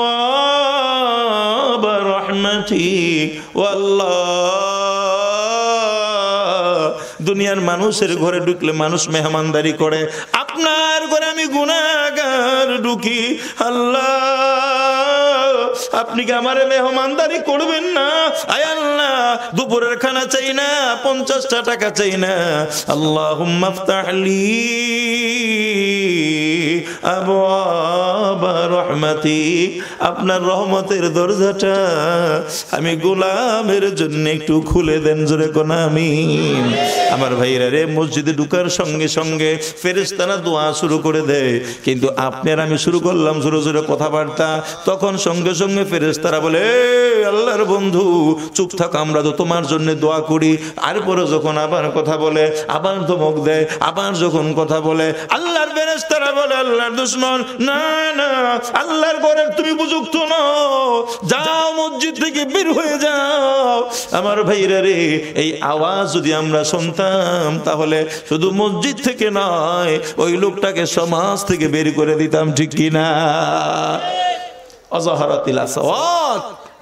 রহমতি ও আল্লাহ দুনিয়ার মানুষের ঘরে ঢুকলে মানুষ মেহমানদারি করে। আপনার ঘরে আমি গুনাগার ঢুকি, আল্লাহ। আপনি কি আমার মেহমানদারি করবেন না? আয় আল্লাহ, দুপুরের খানা চাই না, পঞ্চাশটা টাকা চাই না। আল্লাহ মাফতাহলি রহমাতি। আপনার রহমতের দরজাটা আমি গোলামের জন্য একটু খুলে দেন, জোরে কোন আমি আমার ভাইরা রে, মসজিদে ঢুকার সঙ্গে সঙ্গে ফেরেস্তারা দোয়া শুরু করে দেয়। কিন্তু আপনার আমি শুরু করলাম, জোরে জোরে কথাবার্তা। তখন সঙ্গে সঙ্গে ফেরেস্তারা বলে আল্লাহর বন্ধু, চুপ থাক, আমরা তো তোমার জন্য দোয়া করি। আর পরে যখন আবার কথা বলে, আবার ধমক দেয়, আবার যখন কথা বলে, আল্লাহর ফেরেস্তারা বলে, আল্লাহর দুশ্মন, না না, আল্লাহর ঘরের তুমি উপযুক্ত নও। যাও মসজিদ থেকে বের হয়ে যাও। আমার ভাইরা রে, এই আওয়াজ যদি আমরা শুনতাম, তাহলে শুধু মসজিদ থেকে নয়, ওই লোকটাকে সমাজ থেকে বের করে দিতাম, ঠিক কিনা?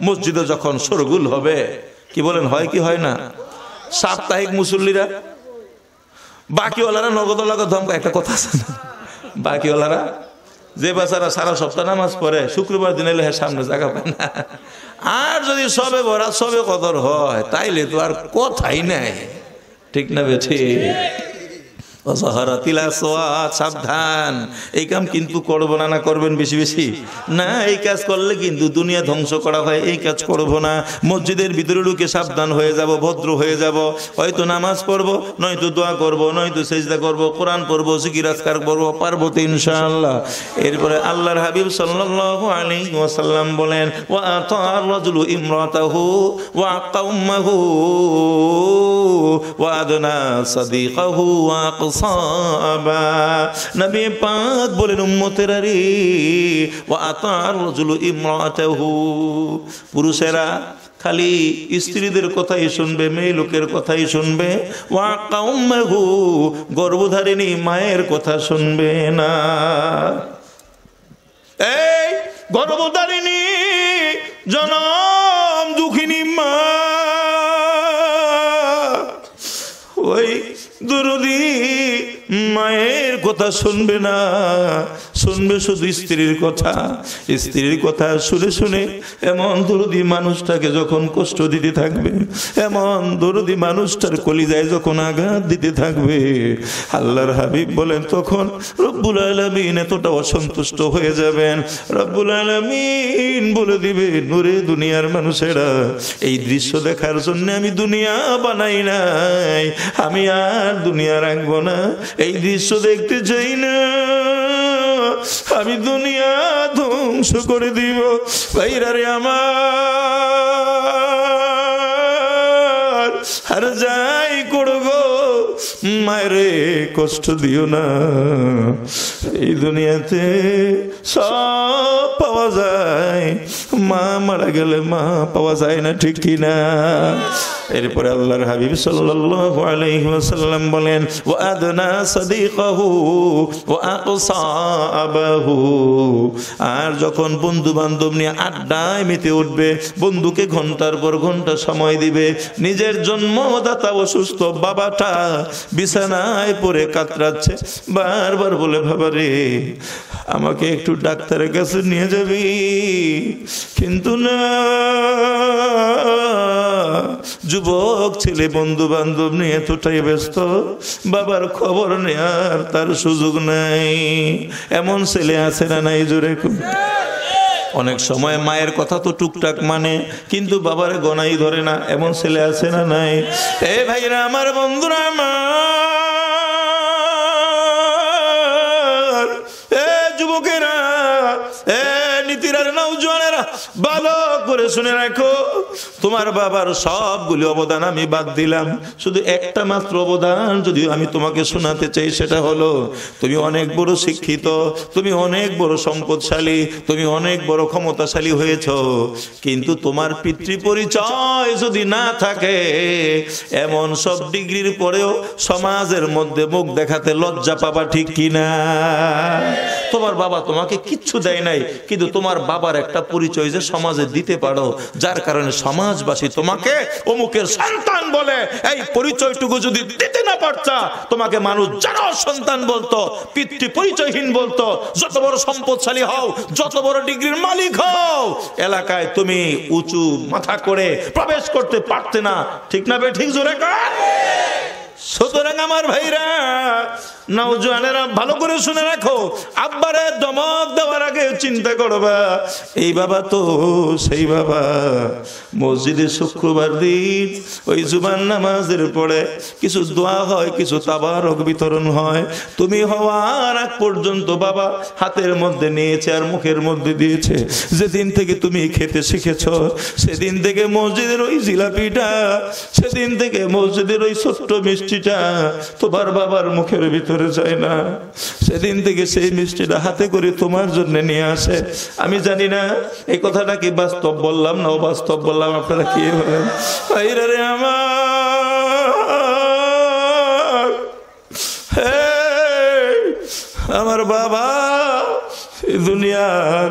মসজিদে যখন সরগুল হবে, কি বলেন, হয় কি হয় না? সাপ্তাহিক মুসল্লিরা, বাকিওয়ালারা নগদ লাগত ধমকা, একটা কথা আছে না? বাকিওয়ালারা, যে বাচ্চারা সারা সপ্তাহ নামাজ পড়ে, শুক্রবার দিন এলে হ্যাঁ সামনে জায়গা পায় না। আর যদি সবে ভরা সবে কদর হয়, তাইলে তো আর কথাই নাই। ঠিক না বেঠি সাবধান। এই কাম কিন্তু করব না না করবেন বেশি বেশি। না, এই কাজ করলে কিন্তু দুনিয়া ধ্বংস করা হয়, এই কাজ করব না। মসজিদের ভিতরে ঢুকে সাবধান হয়ে যাব, ভদ্র হয়ে যাব। হয়তো নামাজ পড়ব, নয়তো দোয়া করব, নয়তো সেজদা করব, কোরআন পড়ব সিকিরাজকার করব, পারব তো ইনশাআল্লাহ। এরপরে আল্লাহর হাবিব সাল্লাল্লাহু আলাইহি ওয়াসাল্লাম বলেন, ওয়া আতার রাজুলু ইমরাতাহু ওয়া কাউমাহু ওয়া আদনা সাদিকাহু ওয়া ইমরাতাহু। পুরুষেরা খালি স্ত্রীদের কথাই শুনবে, মেয়ে লোকের কথাই শুনবে, ওয়া গর্ভধারিণী মায়ের কথা শুনবে না। এই গর্ভধারিণী জনম দুঃখিনী মা। ওই দুরুদি মায়ের কথা শুনবে না। শুনবে শুধু স্ত্রীর কথা। স্ত্রীর কথা শুনে শুনে এমন দরদি মানুষটাকে যখন কষ্ট দিতে থাকবে, এমন দরদি মানুষটার কলিজায় যখন আঘাত দিতে থাকবে, আল্লাহর হাবিব বলেন, তখন রব্বুল আলমিন এতটা অসন্তুষ্ট হয়ে যাবেন। রব্বুল আলমিন বলে দিবে, নূরে দুনিয়ার মানুষেরা, এই দৃশ্য দেখার জন্য আমি দুনিয়া বানাই নাই। আমি আর দুনিয়া রাখব না। এই দৃশ্য দেখতে চাই না। আমি দুনিয়া ধ্বংস করে দিব। ভাইরা রে আমার আর যাই করব মায়েরে কষ্ট দিও না। এই দুনিয়াতে সব পাওয়া যায়। মা মারা গেলে মা পাওয়া যায় না, ঠিক কিনা এরপরে আল্লাহর হাবিব ওয়াসাল্লাম বলেন, ওয়া আদনা সাদিকাহু ওয়া আকসাবাহু আর যখন বন্ধু বান্ধব নিয়ে আড্ডায় মেতে উঠবে, বন্ধুকে ঘণ্টার পর ঘণ্টা সময় দিবে, নিজের জন্মদাতা অসুস্থ বাবাটা বিছানায় পরে কাতরাচ্ছে। বারবার বলে, বাবা রে, আমাকে একটু ডাক্তারের কাছে নিয়ে যাবি। কিন্তু না, যুবক, ছেলে বন্ধু বান্ধব নিয়ে এতটাই ব্যস্ত, বাবার খবর নেয়ার তার সুযোগ নাই। এমন ছেলে আছে না নাই জোরে খুব অনেক সময় মায়ের কথা তো টুকটাক মানে কিন্তু বাবার গনাই ধরে না, এমন ছেলে আছে না নাই? এ ভাইরা আমার বন্ধুরা মা এ যুবকেরা, এ নীতিরার নাও যুবক শুনে রাখো, তোমার বাবার সবগুলি অবদান আমি বাদ দিলাম। শুধু একটা মাত্র অবদান যদি আমি তোমাকে শোনাতে চাই, সেটা হলো, তুমি অনেক বড় শিক্ষিত, তুমি অনেক বড় সম্পদশালী, তুমি অনেক বড় ক্ষমতাশালী হয়েছ, কিন্তু তোমার পিতৃ পরিচয় যদি না থাকে, এমন সব ডিগ্রির পরেও সমাজের মধ্যে মুখ দেখাতে লজ্জা পাবা ঠিক কিনা? তোমার বাবা তোমাকে কিচ্ছু দেয় নাই, কিন্তু তোমার বাবার একটা পরিচয় যে সমাজে দিতে পারো। যার কারণে সমাজবাসী তোমাকে অমুকের সন্তান বলে এই পরিচয়টুকু যদি দিতে না পারতা তোমাকে মানুষ যারা সন্তান বলতো পিতৃ পরিচয়হীন বলতো, যত বড় সম্পদশালী হও, যত বড় ডিগ্রির মালিক হও, এলাকায় তুমি উঁচু মাথা করে প্রবেশ করতে পারতে না। ঠিক না বে, ঠিক জোরে সুতরাং আমার ভাইরা নওজোয়ানেরা ভালো করে শুনে রাখো। আব্বারে দমক দেওয়ার আগে চিন্তা করবা, এই বাবা তো, সেই বাবা। মসজিদে শুক্রবার দিন, ওই জুবান নামাজের পরে কিছু দোয়া হয়, কিছু তাবারক বিতরণ হয়। তুমি হওয়ার আগ পর্যন্ত বাবা হাতের মধ্যে নিয়েছে আর মুখের মধ্যে দিয়েছে। যেদিন থেকে তুমি খেতে শিখেছ, সেদিন থেকে মসজিদের ওই জিলাপিটা, সেদিন থেকে মসজিদের ওই ছোট্ট মিষ্টিটা তোমার বাবার মুখের ভিতরে যায় না। সেদিন থেকে সেই মিষ্টিটা হাতে করে তোমার জন্য নিয়ে আসে। আমি জানি না, এই কথাটা কি বাস্তব বললাম না অবাস্তব বললাম, আপনারা কি বলেন রে আমার। আমার বাবা দুনিয়ার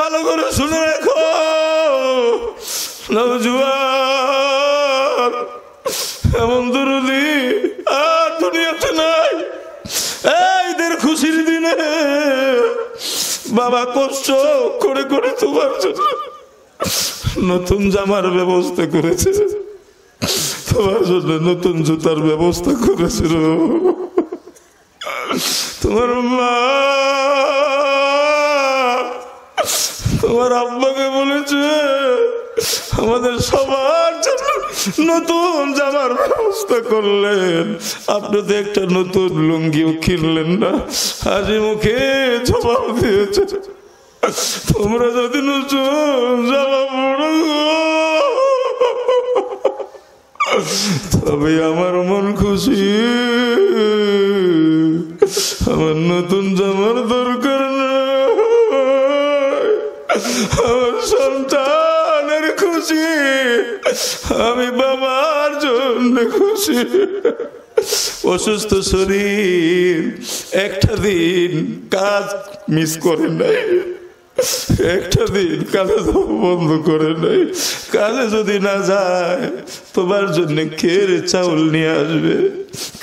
ভালো করে শুনে রাখো। নওজোয়ান এমন দুরুদি আর দুনিয়াতে নাই। এইদের খুশির দিনে বাবা কষ্ট করে করে তোমার জন্য নতুন জামার ব্যবস্থা করেছে। তোমার জন্য নতুন জুতার ব্যবস্থা করেছিল। তোমার মা তোমার আব্বাকে বলেছে আমাদের সবার জন্য নতুন জামার ব্যবস্থা করলেন। আপনি তো একটা নতুন লুঙ্গিও কিনলেন না। হাজি মুখে জবাব দিয়েছে তোমরা যদি নতুন জামা পড়ো তবে আমার মন খুশি। আমার নতুন জামার দরকার না আমার সন্তানের খুশি। আমি বাবার জন্য খুশি। অসুস্থ শরীর, একটা দিন কাজ মিস করে নাই। একটা দিন কাজে বন্ধ করে নাই। কাজে যদি না যায়, তোমার জন্য কে চাউল নিয়ে আসবে?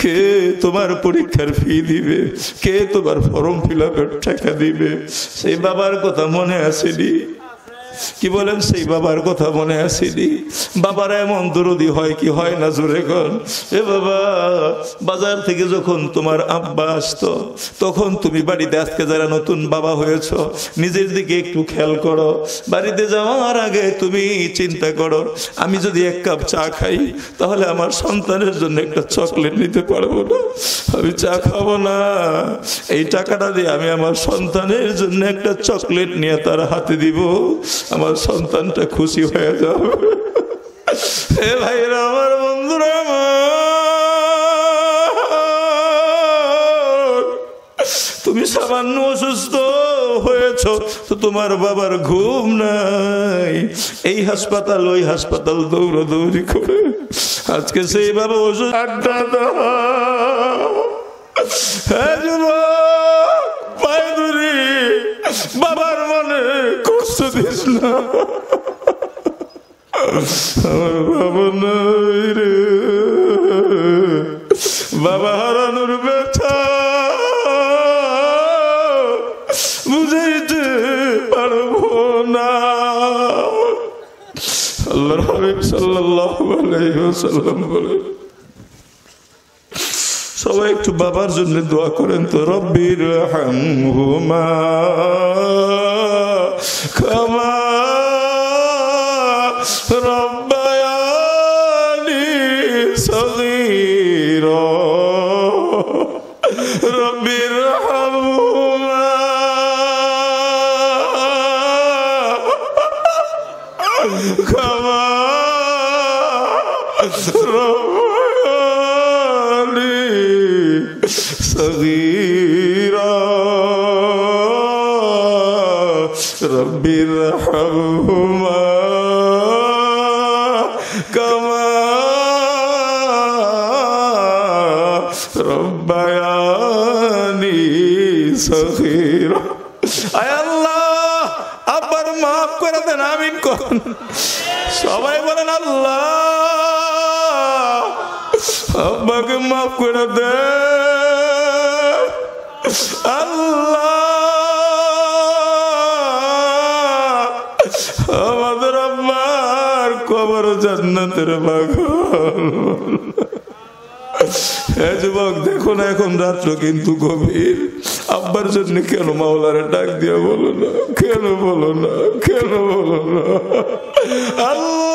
কে তোমার পরীক্ষার ফি দিবে? কে তোমার ফর্ম ফিল টাকা দিবে? সেই বাবার কথা মনে আসেনি? কি বলেন, সেই বাবার কথা মনে আসেনি? বাবার এমন দরদি হয় কি হয় না জোরে কন? এ বাবা, বাজার থেকে যখন তোমার আব্বা আসতো, তখন তুমি বাড়িতে আজকে যারা নতুন বাবা হয়েছ, নিজের দিকে একটু খেয়াল করো। বাড়িতে যাওয়ার আগে তুমি চিন্তা করো, আমি যদি এক কাপ চা খাই, তাহলে আমার সন্তানের জন্য একটা চকলেট নিতে পারব না। আমি চা খাব না। এই টাকাটা দিয়ে আমি আমার সন্তানের জন্য একটা চকলেট নিয়ে তার হাতে দিব। আমার সন্তানটা খুশি হয়ে যাবে। হে ভাইরা আমার বন্ধুরা তুমি সামান্য অসুস্থ হয়েছ, তো তোমার বাবার ঘুম নাই। এই হাসপাতাল, ওই হাসপাতাল দৌড়াদৌড়ি করে। আজকে সেই বাবা ওষুধ আড্ডা দাও বাবার মনে কষ্ট আমার বাবা নাই রে বাবা হারানোর ব্যথা বুঝাইতে পারব না আল্লাহ হাবিব সাল্লাল্লাহু আলাইহি ওয়াসাল্লাম বলেন সবাই একটু বাবার জন্য দোয়া করেন তো, রব্বির হামহুমা। আল্লাহ। আব্বাকে মাফ করে দে। আল্লাহ। আমাদের আব্বার কবর জান্নাতের বাগান হ্যাঁ যুবক, দেখো না এখন রাত্র কিন্তু গভীর। আব্বার জন্য কেন মাওলারে ডাক দিয়া বলো না, কেন বলো না, কেন বলো না? আল্লাহ।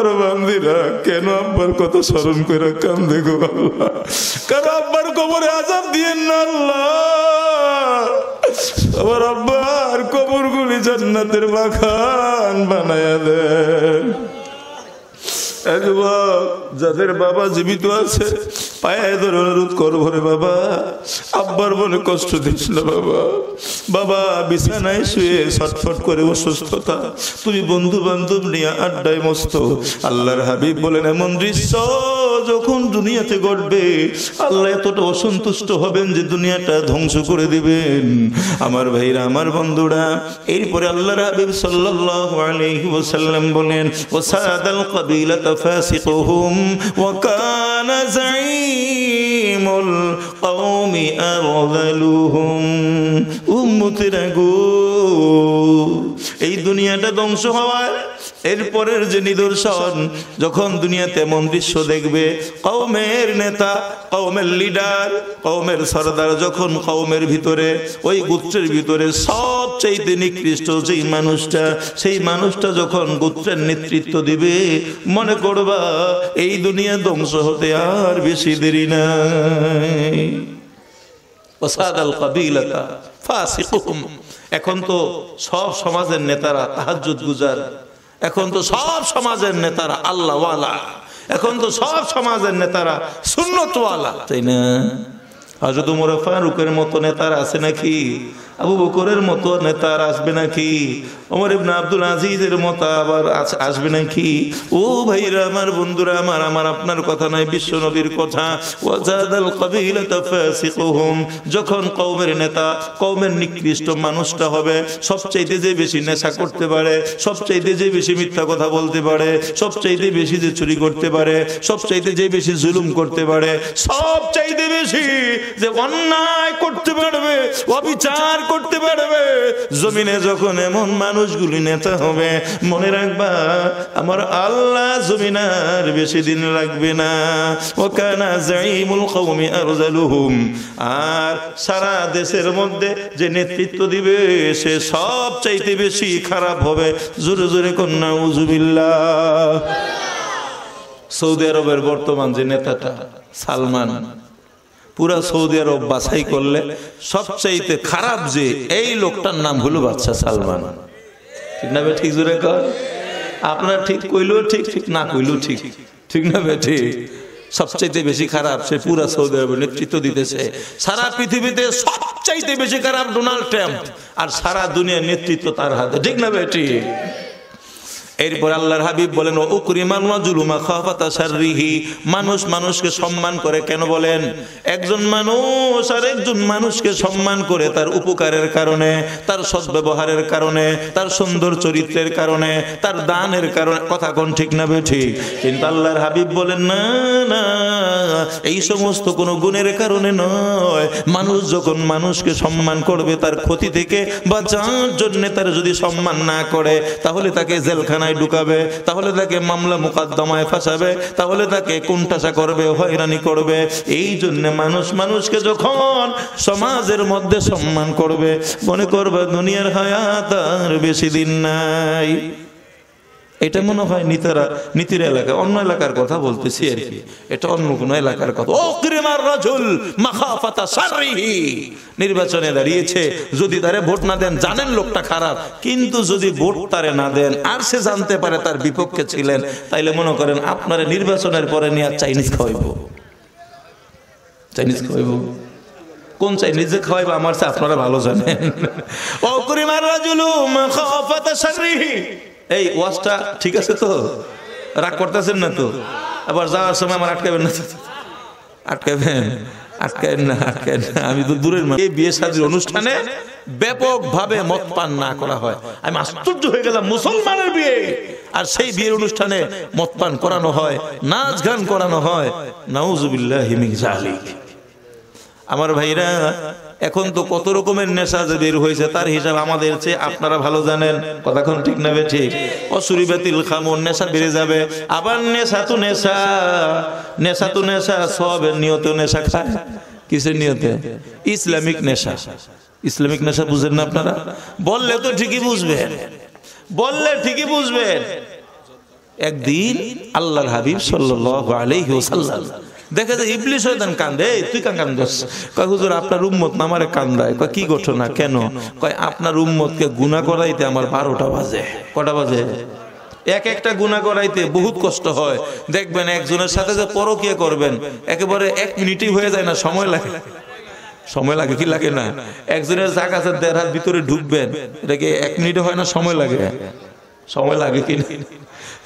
আলে তোমার বান্দিরা কেন আব্বার কথা স্মরণ করে কান দেখো কেন আব্বার কবরে আজাদ দিয়ে আমার আব্বার কবর গুলি জান্নাতের বাখান বানায় দেন। যাদের বাবা জীবিত আছে পায়ে ধরে অনুরোধ করব রে বাবা। আব্বার বলে কষ্ট দিস না বাবা। বাবা, বিছানায় শুয়ে ছটফট করে অসুস্থতা। তুমি বন্ধু বান্ধব নিয়ে আড্ডায় মস্ত। আল্লাহর হাবিব বলেন, এমন দৃশ্য যখন দুনিয়াতে ঘটবে, আল্লাহ এতটা অসন্তুষ্ট হবেন যে দুনিয়াটা ধ্বংস করে দিবেন। আমার ভাইরা, আমার বন্ধুরা, এরপরে আল্লাহর হাবিব সাল্লাল্লাহু আলাইহি ওয়াসাল্লাম বলেন ওয়াসাদাল কাবিলাতা ফাসিকুহুম ওয়া কানা জাইমুল কৌমি আরযালুহুম উম্মুতিরা গো এই দুনিয়াটা ধ্বংস হওয়ার এরপরের যে নিদর্শন, যখন দুনিয়াতে এমন দৃশ্য দেখবে কৌমের নেতা কৌমের লিডার কৌমের সর্দার, যখন কৌমের ভিতরে, ওই গোত্রের ভিতরে সবচেয়ে নিকৃষ্ট যেই মানুষটা, সেই মানুষটা যখন গোত্রের নেতৃত্ব দিবে, মনে করবা, এই দুনিয়া ধ্বংস হতে আর বেশি দেরি নাই। ওসাদ আল কাবিলাতা ফাসিকুহুম এখন তো সব সমাজের নেতারা তাহাজ্জুদ গুজার। এখন তো সব সমাজের নেতারা আল্লাহওয়ালা। এখন তো সব সমাজের নেতারা সুন্নতওয়ালা। তাই না? হয় যদি মোরফা ফারুকের মতো নেতারা আছে নাকি? আবু বকরের মতো নেতার আসবে নাকি? ওমর ইবনে আব্দুল আজিজের মতো আবার আস- আসবে নাকি? ও ভাইরা, আমার বন্ধুরা, আমার আমার আপনার কথা নয়, বিশ্ব নবীর কথা। ওয়াজাদাল কাবিলাতা ফাসিকুহুম। যখন কওমের নেতা, কওমের নিকৃষ্ট মানুষটা হবে, সবচাইতে যে বেশি নেশা করতে পারে, সবচাইতে যে বেশি মিথ্যা কথা বলতে পারে, সবচাইতে বেশি যে চুরি করতে পারে, সবচাইতে যে বেশি জুলুম করতে পারে, সবচাইতে বেশি যে অন্যায় করতে পারবে, অবিচার করতে পারবে। জমিনে যখন এমন মানুষগুলি নেতা হবে, মনে রাখবা, আমার আল্লাহ জমিনার বেশি দিন লাগবে না। ও কানা জাইমুল কওমি আরজালুহুম। আর সারা দেশের মধ্যে যে নেতৃত্ব দিবে, সে সব চাইতে বেশি খারাপ হবে। জোরে জোরে কন্যা উজুবিল্লাহ সৌদি আরবের বর্তমান যে নেতাটা, সালমান। পুরা সৌদি আরব বাছাই করলে সবচাইতে খারাপ যে এই লোকটার নাম হলো বাচ্চা সালমান। ঠিক না ঠিক জোরে কর? আপনারা ঠিক কইলেও ঠিক ঠিক না কইলেও ঠিক। ঠিক না বে ঠিক? সবচাইতে বেশি খারাপ সে পুরা সৌদি আরবের নেতৃত্ব দিতেছে। সারা পৃথিবীতে সবচাইতে বেশি খারাপ ডোনাল্ড ট্রাম্প। আর সারা দুনিয়ার নেতৃত্ব তার হাতে। ঠিক না বে ঠিক? এরপর আল্লাহর হাবিব বলেন, ও উকরিমান রাজুলুমা মানুষ মানুষকে সম্মান করে কেন বলেন? একজন মানুষ আর একজন মানুষকে সম্মান করে তার উপকারের কারণে, তার সদ্ব্যবহারের কারণে, তার সুন্দর চরিত্রের কারণে, তার দানের কারণে, কথা কোন ঠিক না বে ঠিক কিন্তু আল্লাহর হাবিব বলেন, না না, এই সমস্ত কোনো গুণের কারণে নয়। মানুষ যখন মানুষকে সম্মান করবে তার ক্ষতি থেকে বাঁচার জন্য তার যদি সম্মান না করে, তাহলে তাকে জেলখানায় ঢুকাবে, তাহলে তাকে মামলা মোকদ্দমায় ফাঁসাবে, তাহলে তাকে কুণ্ঠাসা করবে হয়রানি করবে। এই জন্য মানুষ মানুষকে যখন সমাজের মধ্যে সম্মান করবে, মনে করবে দুনিয়ার হায়াত আর বেশি দিন নাই। এটা মনে হয় নিতারা নীতির এলাকা অন্য এলাকার কথা বলতেছি আর কি। এটা অন্য কোনো এলাকার কথা। রাজুল মাখাফাতা নির্বাচনে দাঁড়িয়েছে যদি তারে ভোট না দেন জানেন লোকটা খারাপ। কিন্তু যদি ভোট তারে না দেন আর সে জানতে পারে তার বিপক্ষে ছিলেন তাইলে মনে করেন আপনারা নির্বাচনের পরে নিয়ে আর চাইনিজ খাওয়াইব। চাইনিজ খাওয়াইব। কোন চাইনিজ যে খাওয়াইব আমার আপনারা ভালো জানেন। ও ক্রিমার রাজুল মাখাফাতা শাররিহি। এই ওয়াজটা ঠিক আছে তো? রাগ করতেছেন না তো? আবার যাওয়ার সময় আমার আটকাবেন না? আটকাবেন? আটকাবেন না আটকাবেন না। আমি তো দূরের। এই বিয়ে শাদীর অনুষ্ঠানে ব্যাপকভাবে মদ পান না করা হয়। আমি আশ্চর্য হয়ে গেলাম মুসলমানের বিয়ে। আর সেই বিয়ের অনুষ্ঠানে মদ পান করানো হয়, নাচ গান করানো হয়। নাউজুবিল্লাহি জালিক আমার ভাইরা এখন তো কত রকমের নেশা যে বের হয়েছে, তার হিসাব আমাদের চেয়ে আপনারা ভালো জানেন। কথাক্ষণ ঠিক না বে ঠিক? অসুরি বাতিল খামন, নেশা বেড়ে যাবে। আবার নেশা তো নেশা। নেশা তো নেশা সবের নিয়ত নেশা খায়। কিসের নিয়তে? ইসলামিক নেশা। ইসলামিক নেশা বুঝেন না আপনারা? বললে তো ঠিকই বুঝবেন। বললে ঠিকই বুঝবেন। একদিন আল্লাহর হাবিব সাল্লাল্লাহু আলাইহি ওয়াসাল্লাম দেখে যে ইবলিস শয়তান কান্দে। এই, তুই কান কান্দস। কয়, হুজুর, আপনার উম্মত না আমারে কান্দায় কয়, কি ঘটনা, কেন? কয়, আপনার উম্মতকে গুনাহ করাইতে আমার 12টা বাজে। কটা বাজে? এক একটা গুণা করাইতে বহুত কষ্ট হয়। দেখবেন একজনের সাথে যে পরকিয়া করবেন, একেবারে এক মিনিটই হয়ে যায় না, সময় লাগে। সময় লাগে কি লাগে না? একজনের জায়গা আছে, দেড় হাত ভিতরে ঢুকবেন, এটাকে এক মিনিটে হয় না, সময় লাগে। সময় লাগে কি না?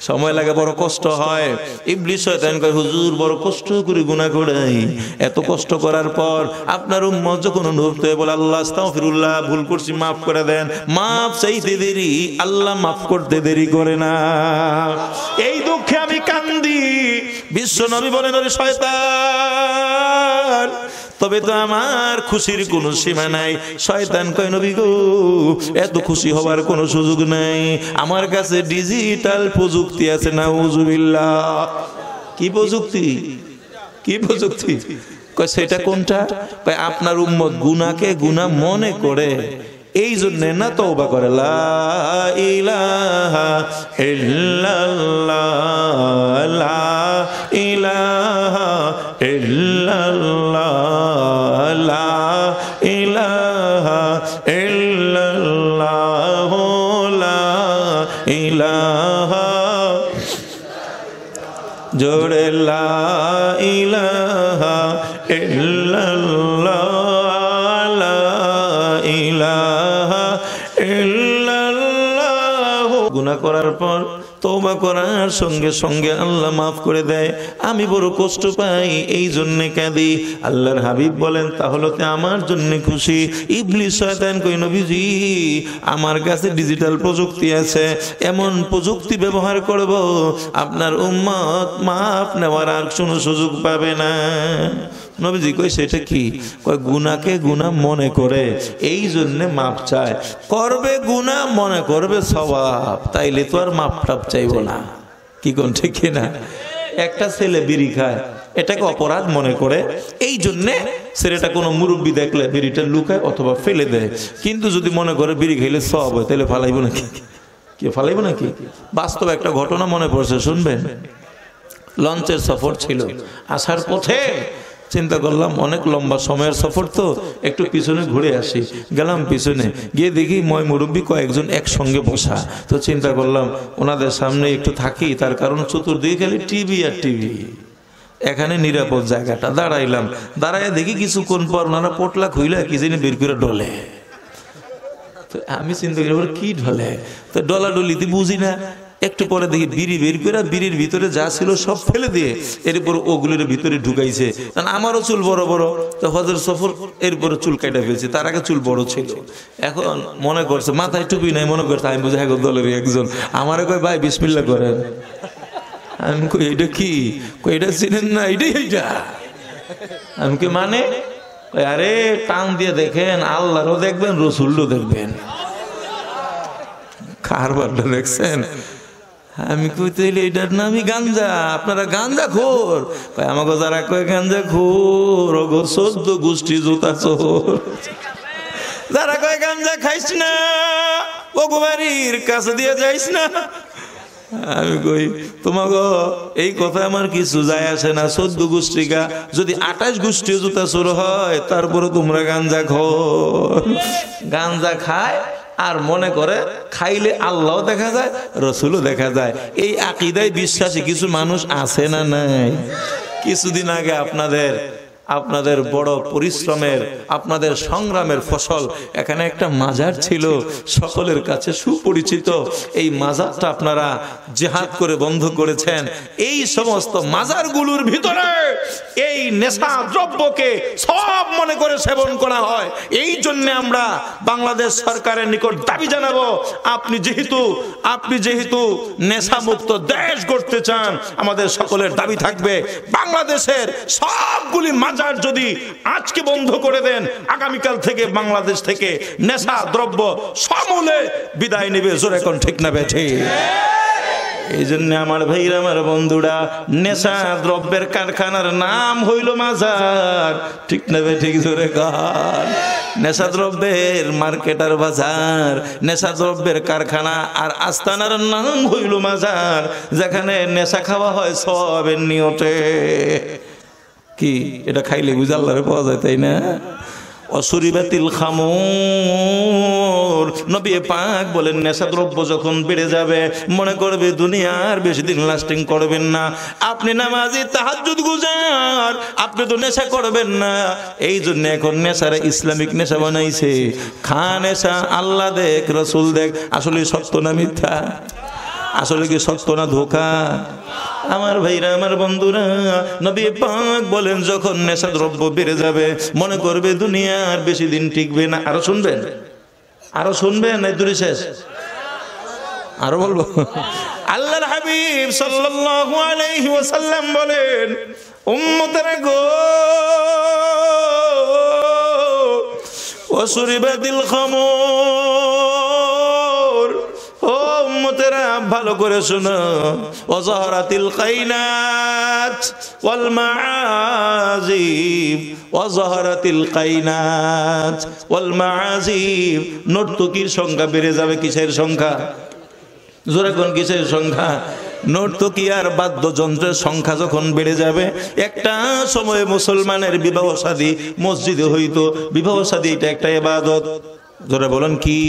সময় লাগে বড় কষ্ট হয়। ইবলিস শয়তান কয়, হুজুর, বড় কষ্ট করে গুনাহ করাই। এত কষ্ট করার পর আপনার উম্মত যখন অনুভব হয়ে বলে, আল্লাহ, আস্তাগফিরুল্লাহ, ভুল করছি maaf করে দেন। maaf চাইতে দেরি, আল্লাহ maaf করতে দেরি করে না। এই দুঃখে আমি কান্দি। বিশ্ব নবী বলেন শয়তান তবে তো আমার খুশির কোনো সীমা নাই। শয়তান কয়, নবী গো, এত খুশি হবার কোনো সুযোগ নাই। আমার কাছে ডিজিটাল প্রযুক্তি আছে না উজুবিল্লাহ কি প্রযুক্তি? কি প্রযুক্তি? কয়, সেটা কোনটা? কয়, আপনার উম্মত গুনাকে গুনা মনে করে। এই জন্য না তওবা করে, লা ইলাহা ইল্লাল্লাহ, লা জোরে লা ইলাহা ইল্লাল্লাহ লা ইলাহা ইল্লাল্লাহ। গুনাহ করার পর তওবা করার সঙ্গে সঙ্গে আল্লাহ মাফ করে দেয়। আমি বড় কষ্ট পাই, এই জন্য কাঁদি। আল্লাহর হাবিব বলেন, তাহলে তো আমার জন্য খুশি। ইবলিস শয়তান কই নবীজি, আমার কাছে ডিজিটাল প্রযুক্তি আছে। এমন প্রযুক্তি ব্যবহার করব, আপনার উম্মত মাফ নেওয়ার আর কোনো সুযোগ পাবে না। নবীজি কই, সেটা কি? কয়, গুনাকে গুনাহ মনে করে। এই জন্য মাপ চায়। করবে গুনাহ মনে করবে স্বভাব তাইলে তো আর মাপ টাপ চাইব না। কি কোন ঠিক না? একটা ছেলে বিড়ি খায়, এটাকে অপরাধ মনে করে। এই জন্যে ছেলেটা কোনো মুরব্বী দেখলে বিড়িটা লুকায় অথবা ফেলে দেয়। কিন্তু যদি মনে করে বিড়ি খেলে সব হয় তাহলে ফালাইবো নাকি? কি, ফালাইবো নাকি? বাস্তব একটা ঘটনা মনে পড়ছে, শুনবেন? লঞ্চের সফর ছিল, আসার পথে চিন্তা করলাম, অনেক লম্বা সময়ের সফর তো, একটু পিছনে ঘুরে আসি। গেলাম পিছনে, গিয়ে দেখি ময় মুরব্বী কয়েকজন একসঙ্গে বসা। তো চিন্তা করলাম, ওনাদের সামনে একটু থাকি, তার কারণ চতুর্দিকে খালি টিভি আর টিভি। এখানে নিরাপদ জায়গাটা, দাঁড়াইলাম। দাঁড়ায় দেখি কিছুক্ষণ পর ওনারা পটলা খুইলা কি জানি বের করে ডলে। তো আমি চিন্তা করি কি ঢলে? তো ডলা ডলাডলিতে বুঝি না একটু পরে দেখি বিড়ি বের করে বিড়ির ভিতরে যা ছিল সব ফেলে দিয়ে এরপর ওগুলোর ভিতরে ঢুকাইছে। কারণ আমারও চুল বড় বড়, তো হজর সফর এরপরে চুল কাটা ফেলছে, তার আগে চুল বড় ছিল। এখন মনে করছে, মাথায় টুপি নাই, মনে করছে আমি বুঝে এখন দলের একজন। আমার কয়, ভাই বিসমিল্লা করেন। আমি কই, এটা কি? কই, এটা চিনেন না, এটাই এইটা। আমি কি মানে? আরে, টান দিয়ে দেখেন, আল্লাহরও দেখবেন রসুলও দেখবেন। কারবারটা দেখছেন? আমি কই তাইলে এটার নামই গাঞ্জা, আপনারা গাঞ্জা খোর। ভাই আমাকে যারা কয়, গাঞ্জা খোর গো সদ্য গোষ্ঠী জোতা চোর। যারা কয়, গাঞ্জা খাইস না ও কাছে দিয়ে যাইস না। আমি কই তোমাকে এই কথা আমার কিছু যায় আসে না, চোদ্দ গোষ্ঠীকা যদি আঠাশ গোষ্ঠী জুতা চোর হয়, তারপরে তোমরা গাঞ্জা খোর গাঞ্জা খায় আর মনে করে, খাইলে আল্লাহ দেখা যায়, রসুলও দেখা যায়। এই আকিদায় বিশ্বাসী কিছু মানুষ আছে না নাই? কিছুদিন আগে আপনাদের আপনাদের বড় পরিশ্রমের, আপনাদের সংগ্রামের ফসল। এখানে একটা মাজার ছিল, সকলের কাছে সুপরিচিত। এই মাজারটা আপনারা জেহাদ করে বন্ধ করেছেন। এই সমস্ত মাজারগুলোর ভিতরে এই নেশা দ্রব্যকে সব মনে করে সেবন করা হয়। এই জন্য আমরা বাংলাদেশ সরকারের নিকট দাবি জানাব, আপনি যেহেতু আপনি যেহেতু নেশা মুক্ত দেশ গড়তে চান, আমাদের সকলের দাবি থাকবে, বাংলাদেশের সবগুলি মাজার যদি আজকে বন্ধ করে দেন, আগামীকাল থেকে বাংলাদেশ থেকে নেশা, দ্রব্য সমূলে বিদায় নেবে। জোরে কোন ঠিক না বেঠে? এই জন্য আমার ভাইরা, আমার বন্ধুরা, নেশা, দ্রব্যের কারখানার নাম হইল মাজার। ঠিক না ঠিক জোরে গান নেশা দ্রব্যের মার্কেটার বাজার, নেশা দ্রব্যের কারখানা আর আস্তানার নাম হইল মাজার, যেখানে নেশা খাওয়া হয় সবের নিয়তে। কি, এটা খাইলে বুঝাল্লারে পাওয়া যায়, তাই না? পাক বলেন যখন বেড়ে যাবে, মনে করবে দুনিয়ার লাস্টিং করবেন না। আপনি গুজার, আপনি তো নেশা করবেন না। এই জন্য এখন নেশারে ইসলামিক নেশা বানাইছে। খা নেশা, আল্লাহ দেখ, রসুল দেখ আসলে সত্য না মিথ্যা? আসলে কি সত্য না ধোকা? আমার ভাইরা, আমার বন্ধুরা, নবী পাক বলেন, যখন নেশা দ্রব্য বেড়ে যাবে, মনে করবে দুনিয়ার বেশি দিন টিকবে না। আরও শুনবেন? আরও শুনবেন? এই দূরে শেষ। আরও বলব? আল্লাহর হাবিব সাল্লাল্লাহু আলাইহি ওয়াসাল্লাম বলেন, উম্মতেরা গো ওসুরিবাদিল খামর। ভালো করে শোনো। ওজাহরাতিল কাইনাত ওয়াল মাআজিব। ওজাহরাতিল কাইনাত ওয়াল মাআজিব। নর্তকীর সংখ্যা বেড়ে যাবে? কিসের সংখ্যা? জোরে কোন কিসের সংখ্যা? নর্তকী আর বাদ্যযন্ত্রের সংখ্যা যখন বেড়ে যাবে? একটা সময়ে মুসলমানের বিবাহ শাদী মসজিদে হইতো। বিবাহ শাদী এটা একটা এবাদত জোরে বলেন কি?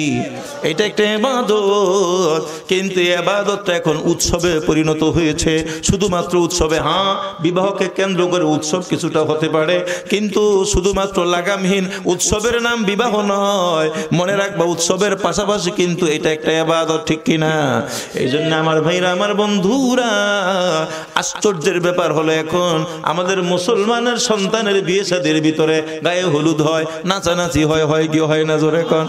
এটা একটা এবাদত কিন্তু এবাদতটা এখন উৎসবে পরিণত হয়েছে। শুধুমাত্র উৎসবে হ্যাঁ বিবাহকে কেন্দ্র করে উৎসব কিছুটা হতে পারে, কিন্তু শুধুমাত্র লাগামহীন উৎসবের নাম বিবাহ নয়। মনে রাখবা, উৎসবের পাশাপাশি কিন্তু এটা একটা এবাদত ঠিক কিনা এই জন্য আমার ভাইরা, আমার বন্ধুরা, আশ্চর্যের ব্যাপার হলো এখন আমাদের মুসলমানের সন্তানের বিয়ে সাদের ভিতরে গায়ে হলুদ হয়, নাচানাচি হয় হয় কি হয় না জোরে কন?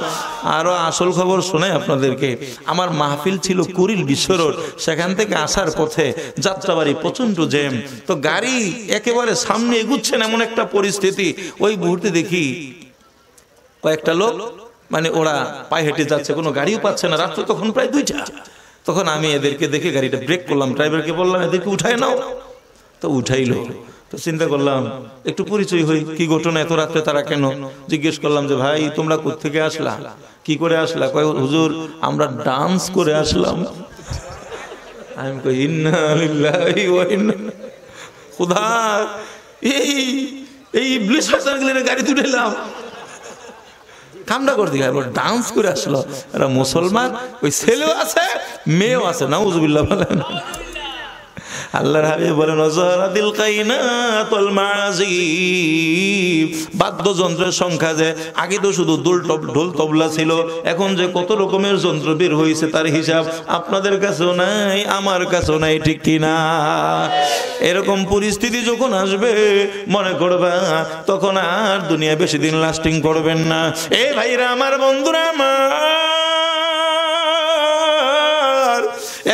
আরও আসল খবর শোনাই আপনাদেরকে। আমার মাহফিল ছিল কুরিল বিশ্ব রোড। সেখান থেকে আসার পথে যাত্রাবাড়ি প্রচণ্ড জ্যাম। তো গাড়ি একেবারে সামনে এগুচ্ছেন এমন একটা পরিস্থিতি। ওই মুহূর্তে দেখি কয়েকটা লোক মানে ওরা পায়ে হেঁটে যাচ্ছে, কোনো গাড়িও পাচ্ছে না। রাত্র তখন প্রায় দুইটা। তখন আমি এদেরকে দেখে গাড়িটা ব্রেক করলাম। ড্রাইভারকে বললাম, এদেরকে উঠায় নাও। তো উঠাইলো। তো চিন্তা করলাম, একটু পরিচয় হই, কি ঘটনা এত রাত্রে তারা কেন? জিজ্ঞেস করলাম যে, ভাই, তোমরা কোথেকে আসলা? কি করে আসলা? কয়, হুজুর, আমরা ডান্স করে আসলাম। আমি কই, ইন্না খুদা, এই এই ইবলিশ হাসানগুলোর গাড়ি তুলেলাম কামটা করে দিকে এবার ডান্স করে আসলো। এরা মুসলমান, ওই ছেলেও আছে, মেয়েও আছে না উজুবিল্লাহ বলেন। আল্লাহর হাবিব বলেন অজহরাদিল কাইনাতুল মাজিব। বাদ্যযন্ত্রের সংখ্যা যে, আগে তো শুধু দুল ঢোল তবলা ছিল, এখন যে কত রকমের যন্ত্র বের হয়েছে তার হিসাব আপনাদের কাছেও নাই, আমার কাছেও নাই, ঠিক কিনা এরকম পরিস্থিতি যখন আসবে, মনে করবা, তখন আর দুনিয়া বেশি দিন লাস্টিং করবেন না। এ ভাইরা, আমার বন্ধুরা, আমার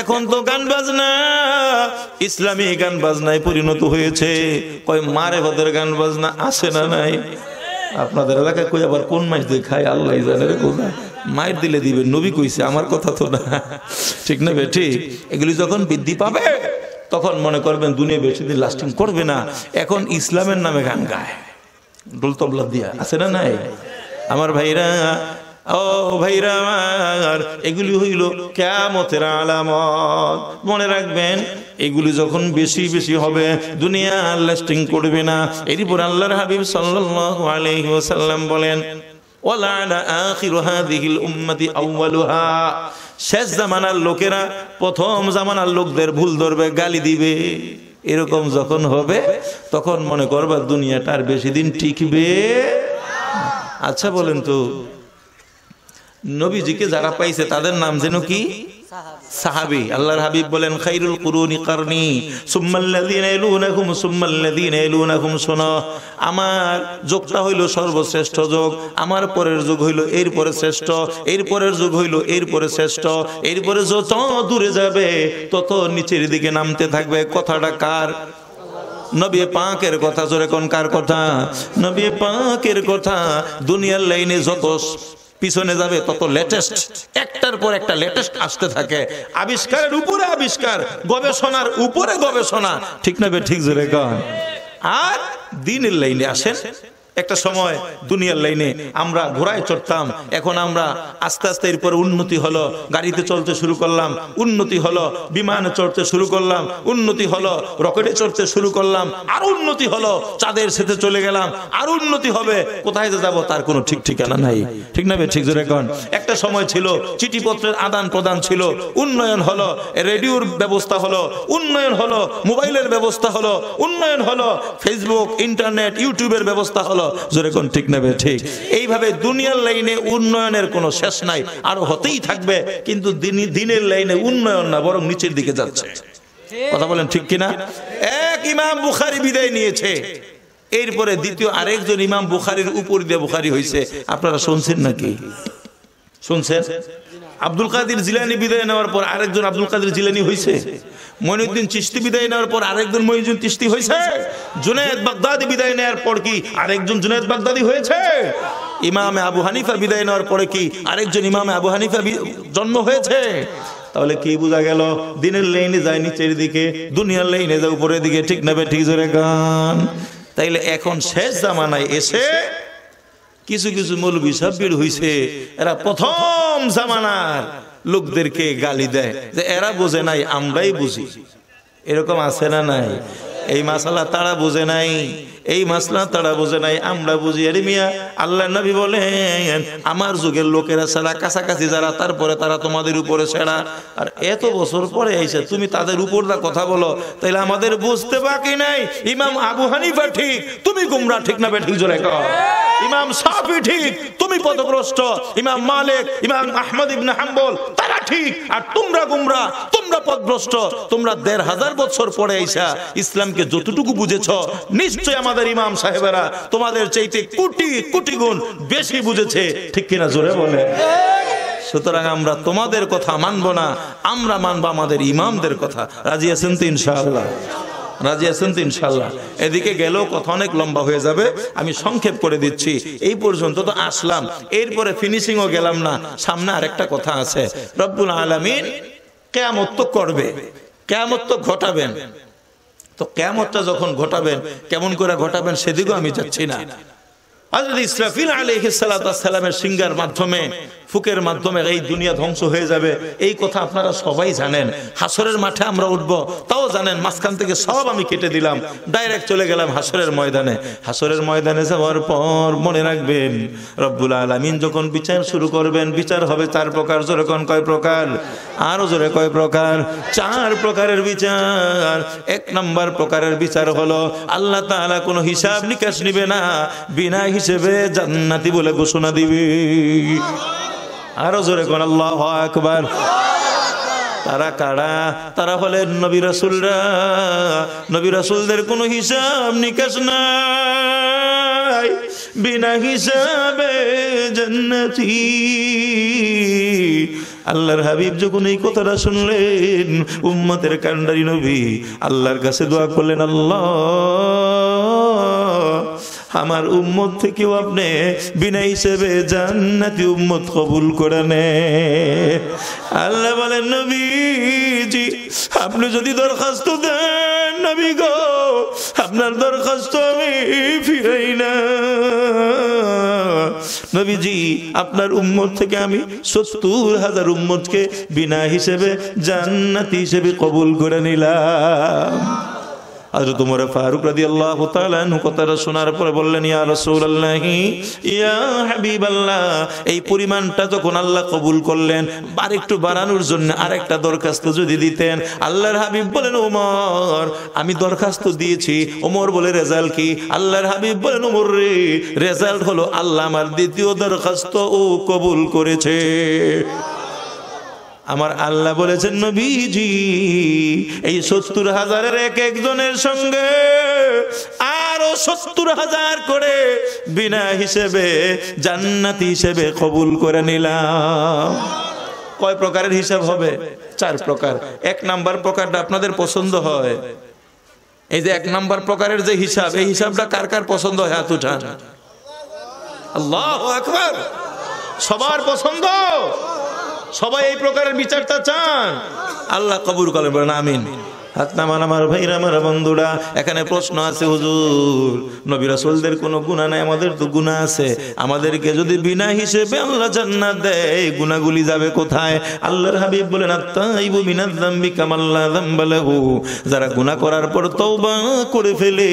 এখন তো গান বাজনা, ইসলামী গান বাজনায় পরিণত হয়েছে। কয়, মারে ভাদের গান বাজনা আছে না নাই? আপনাদের এলাকায় কই আবার কোন মাছ দিয়ে খায়? আল্লাহ জানে রে কোথা মায়ের দিলে দিবে, নবী কইছে, আমার কথা তো না। ঠিক না বে, ঠিক? এগুলি যখন বৃদ্ধি পাবে, তখন মনে করবেন দুনিয়া বেশি দিন লাস্টিং করবে না। এখন ইসলামের নামে গান গায়। ডোল তবলা দিয়া, আছে না নাই? আমার ভাইরা ও এগুলি হইল আলামত। মনে রাখবেন, এগুলি যখন বেশি বেশি হবে, দুনিয়া লাস্টিং করবে না। হাবিব বলেন শেষ জামানার লোকেরা প্রথম জামানার লোকদের ভুল ধরবে, গালি দিবে। এরকম যখন হবে, তখন মনে করবা দুনিয়াটা আর বেশি দিন টিকবে আচ্ছা বলেন তো নবীজিকে যারা পাইছে, তাদের নাম যেন কি? সাহাবি। আল্লাহর হাবিব বলেন, খাইরুল কুরুনি কারনি, সুম্মাল্লাযীনা ইয়ালুনাকুম সুম্মাল্লাযীনা ইয়ালুনাকুম শোনো। আমার যুগটা হইল সর্বশ্রেষ্ঠ যুগ, আমার পরের যুগ হইল এর পরে শ্রেষ্ঠ এর পরের যুগ হইল এর পরে শ্রেষ্ঠ এর পরে যত দূরে যাবে, তত নিচের দিকে নামতে থাকবে। কথাটা কার? নবী পাকের কথা, জোরে কোন কার কথা? নবী পাকের কথা, দুনিয়ার লাইনে যত পিছনে যাবে তত লেটেস্ট একটার পর একটা লেটেস্ট আসতে থাকে। আবিষ্কারের উপরে আবিষ্কার, গবেষণার উপরে গবেষণা। ঠিক না ঠিক জোরে আর দিনের লাইনে আসেন। একটা সময় দুনিয়ার লাইনে আমরা ঘোড়ায় চড়তাম, এখন আমরা আস্তে আস্তে এরপরে উন্নতি হলো, গাড়িতে চলতে শুরু করলাম, উন্নতি হলো, বিমানে চড়তে শুরু করলাম, উন্নতি হলো, রকেটে চড়তে শুরু করলাম, আর উন্নতি হলো, চাঁদের সাথে চলে গেলাম, আর উন্নতি হবে, কোথায় যে যাব তার কোনো ঠিক ঠিকানা নাই। ঠিক না ঠিক জোরে কন? একটা সময় ছিল, চিঠিপত্রের আদান প্রদান ছিল, উন্নয়ন হলো, রেডিওর ব্যবস্থা হলো, উন্নয়ন হলো, মোবাইলের ব্যবস্থা হলো, উন্নয়ন হলো, ফেসবুক, ইন্টারনেট, ইউটিউবের ব্যবস্থা হলো জোরে কোন ঠিক নেবে? ঠিক। এইভাবে দুনিয়ার লাইনে উন্নয়নের কোনো শেষ নাই। আরও হতেই থাকবে, কিন্তু দিনের লাইনে উন্নয়ন না, বরং নিচের দিকে যাচ্ছে। কথা বলেন ঠিক কিনা? এক ইমাম বুখারি বিদায় নিয়েছে। এরপরে দ্বিতীয় আরেকজন ইমাম বুখারির উপর দিয়ে বুখারি হয়েছে আপনারা শুনছেন নাকি? শুনছেন? আব্দুল কাদের জিলানি বিদায় নেওয়ার পর আরেকজন আব্দুল কাদের জিলানি হয়েছে মইনুদ্দিন চিস্তি বিদায় নেওয়ার পর আরেকজন মইনুদ্দিন চিস্তি হয়েছে জুনায়েদ বাগদাদি বিদায় নেওয়ার পর কি আরেকজন জুনায়েদ বাগদাদি হয়েছে? ইমামে আবু হানিফা বিদায় নেওয়ার পরে কি আরেকজন ইমামে আবু হানিফা জন্ম হয়েছে? তাহলে কি বোঝা গেল? দিনের লাইনে যায় নিচের দিকে, দুনিয়ার লাইনে যায় উপরের দিকে, ঠিক নেবে ঠিক জোরে গান? তাইলে এখন শেষ জামানায় এসে কিছু কিছু মৌলবি সব বের হইছে। এরা প্রথম জামানার লোকদেরকে গালি দেয়। যে এরা বোঝে নাই, আমরাই বুঝি। এরকম আছে না নাই? এই মাসালা তারা বোঝে নাই। এই মাসলা তারা বোঝে নাই, আমরা বুঝি আরে মিয়া আল্লাহ নবী বলেন, আমার যুগের লোকেরা ছাড়া কাছাকাছি যারা, তারপরে তারা তোমাদের উপরে ছেড়া। আর এত বছর পরে আইসে তুমি তাদের উপর দা কথা বলো, তাইলে আমাদের বুঝতে বাকি নাই। ইমাম আবু হানিফা ঠিক, তুমি গুমরা ঠিক না বেঠিক, জোরে কর ইমাম সাফি ঠিক, তুমি পদগ্রস্ত ইমাম মালিক, ইমাম আহমদ ইবনে হাম্বল, তারা ঠিক। আর তোমরা গুমরা, তোমরা পদভ্রষ্ট। তোমরা দেড় হাজার বছর পরে আইসা ইসলামকে যতটুকু বুঝেছ নিশ্চয় আমাদের ইমাম সাহেবেরা তোমাদের চাইতে কোটি কোটি গুণ বেশি বুঝেছে। ঠিক কিনা জোরে বলে? সুতরাং আমরা তোমাদের কথা মানব না, আমরা মানব আমাদের ইমামদের কথা। রাজি আছেন তো ইনশাআল্লাহ? রাজি আছেন তো ইনশাল্লাহ এদিকে গেলেও কথা অনেক লম্বা হয়ে যাবে, আমি সংক্ষেপ করে দিচ্ছি। এই পর্যন্ত তো আসলাম, এরপরে ফিনিশিংও গেলাম না, সামনে আরেকটা কথা আছে। রব্বুল আলামিন কেয়ামত তো করবে, কেয়ামত তো ঘটাবেন। তো কেমতটা যখন ঘটাবেন কেমন করে ঘটাবেন সেদিকেও আমি চাচ্ছি না। হযরত ইসরাফিল সালাতু সালামের সিঙ্গার মাধ্যমে, ফুকের মাধ্যমে এই দুনিয়া ধ্বংস হয়ে যাবে। এই কথা আপনারা সবাই জানেন। হাসরের মাঠে আমরা উঠব, তাও জানেন মাঝখান থেকে সব আমি কেটে দিলাম। ডাইরেক্ট চলে গেলাম হাসরের ময়দানে। হাসরের ময়দানে যাওয়ার পর মনে রাখবেন, রব্বুল আলামিন যখন বিচার শুরু করবেন, বিচার হবে চার প্রকার, জোরে কোন কয় প্রকার? আরও জোরে কয় প্রকার। চার প্রকারের বিচার। এক নম্বর প্রকারের বিচার হলো, আল্লাহ তাআলা কোনো হিসাব নিকাশ নিবে না, বিনা হিসেবে জান্নাতি বলে ঘোষণা দিবে। আরও জোরে কোন আল্লাহ আকবার। তারা কারা? তারা হলেন নবী রাসুলরা। নবী রাসুলদের কোনো হিসাব নিকাশ নাই। বিনা হিসাবে জান্নাতি। আল্লাহর হাবিব যখন এই কথাটা শুনলেন, উম্মতের কান্ডারি নবী আল্লাহর কাছে দোয়া করলেন, আল্লাহ আমার উম্মত থেকেও আপনি বিনা হিসেবে জান্নাতি উম্মত কবুল করে নে আল্লাহ বলেন, নবীজি, আপনি যদি দরখাস্ত দেন, নবী গো, আপনার দরখাস্ত আমি ফিরাই না। নবীজি, আপনার উম্মত থেকে আমি সত্তর হাজার উম্মতকে বিনা হিসেবে জান্নাতি হিসেবে কবুল করে নিলাম। হযরত ওমর ফারুক রাদিয়াল্লাহু তাআলা আনহু কথাটা শোনার পরে বললেন, ইয়া রাসূলুল্লাহি, ইয়া হাবিবাল্লাহ। এই পরিমাণটা যখন আল্লাহ কবুল করলেন আর বাড়ানোর জন্য আরেকটা দরখাস্ত যদি দিতেন, আল্লাহর হাবিব বলেন ওমর আমি দরখাস্ত দিয়েছি। ওমর বলে, রেজাল্ট কি? আল্লাহর হাবিব বলেন ওমর রে, রেজাল্ট হলো আল্লাহ আমার দ্বিতীয় দরখাস্ত ও কবুল করেছে। আমার আল্লাহ বলেছেন, নবীজি, এই সত্তর হাজারের এক একজনের সঙ্গে আরও সত্তর হাজার করে বিনা হিসেবে জান্নাতি হিসেবে কবুল করে নিলাম। কয় প্রকারের হিসাব হবে? চার প্রকার। এক নাম্বার প্রকারটা আপনাদের পছন্দ হয়। এই যে এক নাম্বার প্রকারের যে হিসাব, এই হিসাবটা কার কার পছন্দ হয়? হাত উঠান। আল্লাহ সবার পছন্দ? সবাই এই প্রকারের বিচারটা চান। আল্লাহ কবুল করেন বলেন, আমিন। আমার আমার বন্ধুরা, এখানে প্রশ্ন আছে কোনো নাই, আমাদের তো আছে। আমাদেরকে যদি বিনা হিসেবে আল্লাহ দেয় যাবে কোথায়? আল্লাহর হাবিব যারা গুনাহ করার পর তওবা করে ফেলে,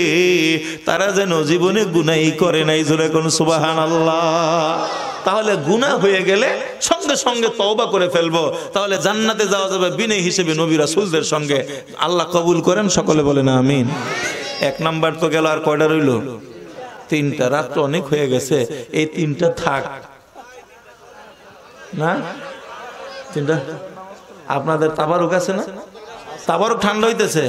তারা যেন জীবনে গুনাহই করে নাই, জোরে কোন সুবহানাল্লাহ। তাহলে গুনাহ হয়ে গেলে সঙ্গে সঙ্গে তওবা করে ফেলব। তাহলে জান্নাতে যাওয়া যাবে বিনে হিসেবে নবী রাসূলদের সঙ্গে। আল্লাহ কবুল করেন, সকলে বলেন আমিন। এক নাম্বার তো গেল আর কয়টা রইল? তিনটা। রাত্র অনেক হয়ে গেছে, এই তিনটা থাক। না? তিনটা? আপনাদের তাবারুক আছে না? তাবারুক ঠান্ডা হইতেছে।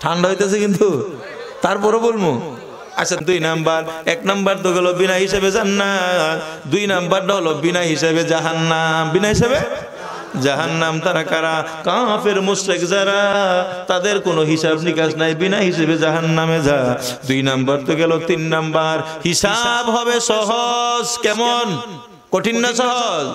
ঠান্ডা হইতেছে কিন্তু। তারপরও বলব। আচ্ছা দুই নাম্বার। এক নাম্বার তো গেল বিনা হিসেবে জান্নাত। দুই নাম্বারটা হলো বিনা হিসেবে জাহান্নাম। বিনা হিসেবে জাহান্নাম তারা কারা? কাফের, মুশরিক যারা, তাদের কোনো হিসাব নিকাশ নাই, বিনা হিসেবে জাহান্নামে যা। দুই নাম্বার তো গেল তিন নাম্বার। হিসাব হবে সহজ। কেমন? কঠিন না সহজ?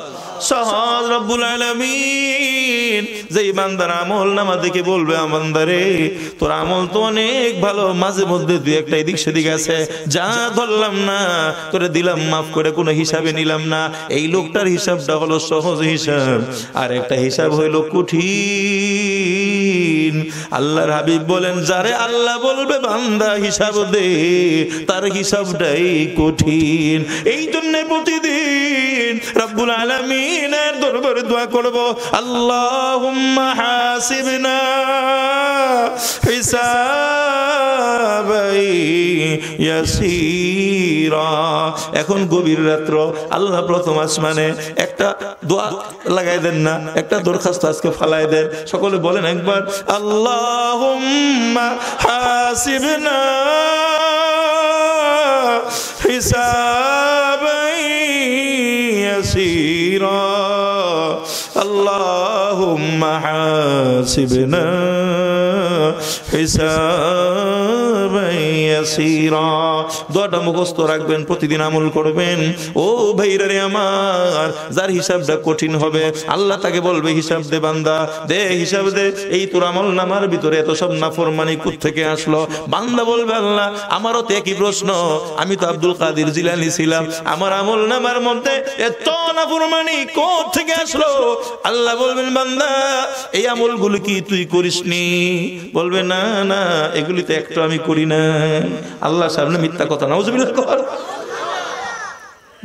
সহজ রব্বুল আলামিন। যে বান্দার আমল নামা দেখে বলবে আমানদারে তোর আমল তো অনেক ভালো। মাঝে মধ্যে দুই একটা এদিক সেদিক আছে। যা ধরলাম না, তোরে দিলাম, মাফ করে কোনো হিসাবে নিলাম না। এই লোকটার হিসাবটা হলো সহজ হিসাব। আর একটা হিসাব হইল কঠিন। আল্লাহর হাবিব বলেন, যারে আল্লাহ বলবে, বান্দা হিসাব দে, তার হিসাবটাই কঠিন। এই জন্য প্রতিদিন রব্বুল আলামিনের দরবারে দোয়া করব, আল্লাহুম্মা হাসিবনা হিসাবাই এখন গভীর রাত্র, আল্লাহ প্রথম আসমানে একটা দোয়া লাগাই দেন না, একটা দরখাস্ত আজকে ফালাই দেন। সকলে বলেন, একবার اللهم حاسبنا حسابا يسيرا. اللهم حاسبنا দোয়াটা রাখবেন, প্রতিদিন আমল করবেন। ও ভাইরা রে আমার, যার হিসাবটা কঠিন হবে, আল্লাহ তাকে বলবে, হিসাব দে বান্দা, দে, হিসাব দে। এই তোর আমল নামার ভিতরে এত সব নাফরমানি থেকে আসলো? বান্দা বলবে, আল্লাহ, আমারও তো একই প্রশ্ন। আমি তো আব্দুল কাদির জিলানি ছিলাম। আমার আমল নামার মধ্যে এত নাফরমানি কোথ থেকে আসলো? আল্লাহ বলবেন, বান্দা, এই আমলগুলো কি তুই করিসনি? বলবে, না না এগুলি তো একটা আমি করি না। আল্লাহ সামনে মিথ্যা কথা, নাউজুবিল্লাহ কর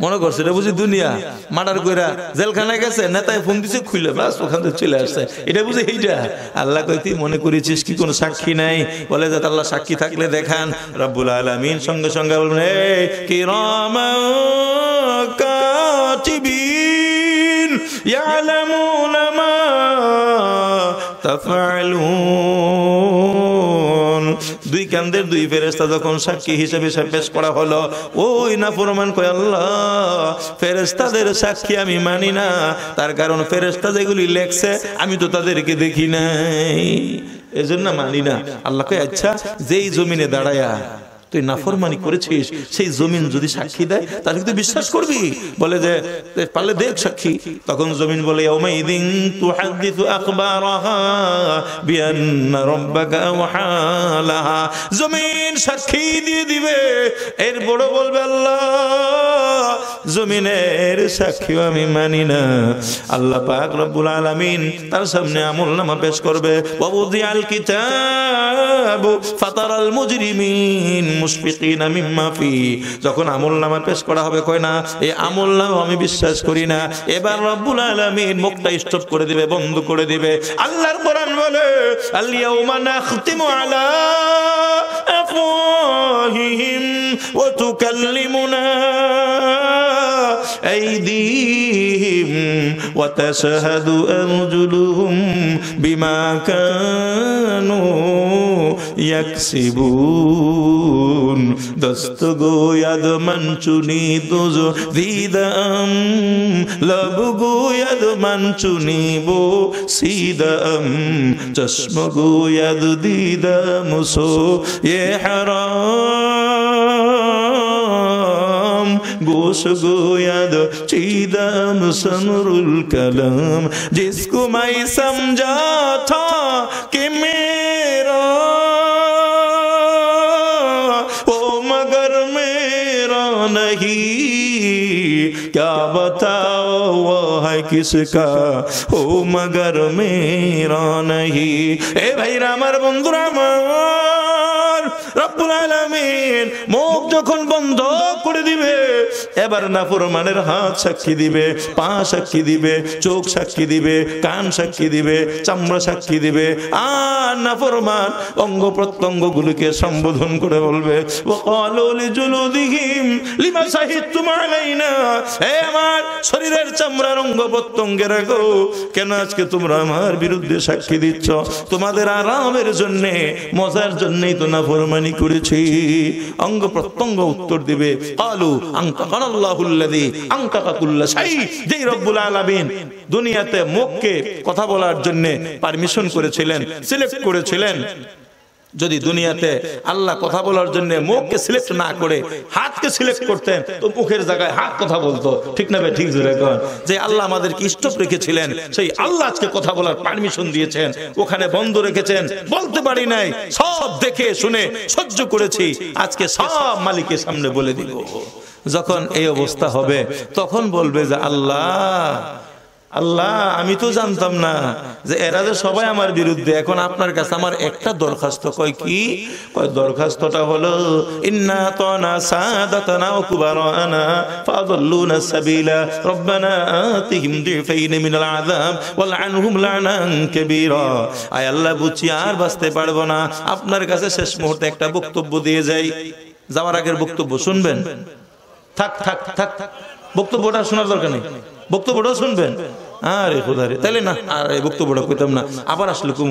মনে করছে এটা বুঝি দুনিয়া, মার্ডার কইরা জেলখানায় গেছে, নেতায় ফোন দিছে খুলে বাস, ওখান থেকে চলে আসছে। এটা বুঝি এইটা। আল্লাহ কই মনে করেছিস কি কোনো সাক্ষী নাই? বলে যে আল্লাহ সাক্ষী থাকলে দেখান। রব্বুল আলামিন সঙ্গে সঙ্গে বলবেন, এই কিরামা কাতিবিন ইয়ালামুনা মা দুই কান্দের দুই ফেরেশতা যখন সাক্ষী হিসেবে পেশ করা হলো, ওই না প্রমাণ কয়, আল্লাহ, ফেরেশতাদের সাক্ষী আমি মানি না। তার কারণ ফেরেস্তা যেগুলি লেখছে, আমি তো তাদেরকে দেখি নাই। এজন্য মানি না। আল্লাহ কয় আচ্ছা যেই জমিনে দাঁড়ায়া তুই নাফরমানি করেছিস, সেই জমিন যদি সাক্ষী দেয়, তাহলে তুই বিশ্বাস করবি? বলে যে পারলে দেখ সাক্ষী। তখন জমিন বলে জমিন সাক্ষী দিয়ে দিবে। এর বড় বলবে, আল্লাহ, জমিনের সাক্ষীও আমি মানি না। আল্লাহ পাক রব্বুল আলামিন তার সামনে আমল নামা পেশ করবে। ওয়াবুদিয়াল কিতাব ফাতারাল মুজরিমিন। মুশফিকিনা মিম্মা ফি যখন আমল নামা পেশ করা হবে কয় না এই আমল নামা আমি বিশ্বাস করি না এবার রব্বুল আলামিন মুখটা স্টপ করে দিবে বন্ধ করে দিবে আল্লাহর কোরআন বলে আল ইয়াউমা নাখতিমু আলা আফওয়াহিহিম ওয়া তুকাল্লিমুনা أيديهم وتشهد أرجلهم بما كانوا يكسبون دست گوید من چونی دوز دیدم لب گوید من چونی بو سیدم چشم گوید دیدم سو یہ حرام गोश गोयाद चीदम सनरुल कलम जिसको मैं समझा था बताओ वो है किसका? हो मगर मेरा नहीं। ए भाई राम बंधु राम রব্বুল আলামিন মুখ যখন বন্ধ করে দিবে, এবার না নাফরমানের হাত সাক্ষী দিবে, পা সাক্ষী দিবে, চোখ সাক্ষী দিবে, কান সাক্ষী দিবে, চামড়া সাক্ষী দিবে। আর নাফরমান অঙ্গ প্রত্যঙ্গ গুলিকে সম্বোধন করে বলবে আমার শরীরের অঙ্গ গো কেন আজকে তোমরা আমার বিরুদ্ধে সাক্ষী দিচ্ছ? তোমাদের আরামের জন্য, মজার জন্যই তো নাফরমানি করেছে। অঙ্গ প্রত্যঙ্গ উত্তর দেবে। কালু আংকাকানাল্লাহুল্লাযী আংকাকা কুল্লা শাই যেই রব্বুল আলামিন দুনিয়াতে মুখকে কথা বলার জন্য পারমিশন করেছিলেন সিলেক্ট করেছিলেন। যদি দুনিয়াতে আল্লাহ কথা বলার জন্য মুখকে সিলেক্ট না করে হাতকে সিলেক্ট করতেন তো মুখের জায়গায় হাত কথা বলতো। ঠিক না ভাই ঠিক জোরে কন? যে আল্লাহ আমাদেরকে স্টপ রেখেছিলেন সেই আল্লাহ আজকে কথা বলার পারমিশন দিয়েছেন ওখানে বন্ধ রেখেছেন বলতে পারি নাই সব দেখে শুনে সহ্য করেছি আজকে সব মালিকের সামনে বলে দিব। যখন এই অবস্থা হবে তখন বলবে যে আল্লাহ আল্লাহ, আমি তো জানতাম না যে এরা যে সবাই আমার বিরুদ্ধে। এখন আপনার কাছে আমার একটা দরখাস্ত কয় কি? কয়, দরখাস্তটা হলো আল্লাহ বুঝি আর বাঁচতে না। আপনার কাছে শেষ মুহূর্তে একটা বক্তব্য দিয়ে যাই। যাওয়ার আগের বক্তব্য শুনবেন? থাক থাক থাক থাক। বক্তব্যটা শোনার দরকার নেই। বক্তব্যটাও শুনবেন। আরে খুদারে। তাহলে না আর বক্তব্যটা কইতাম না। আবার আসলে কুমু।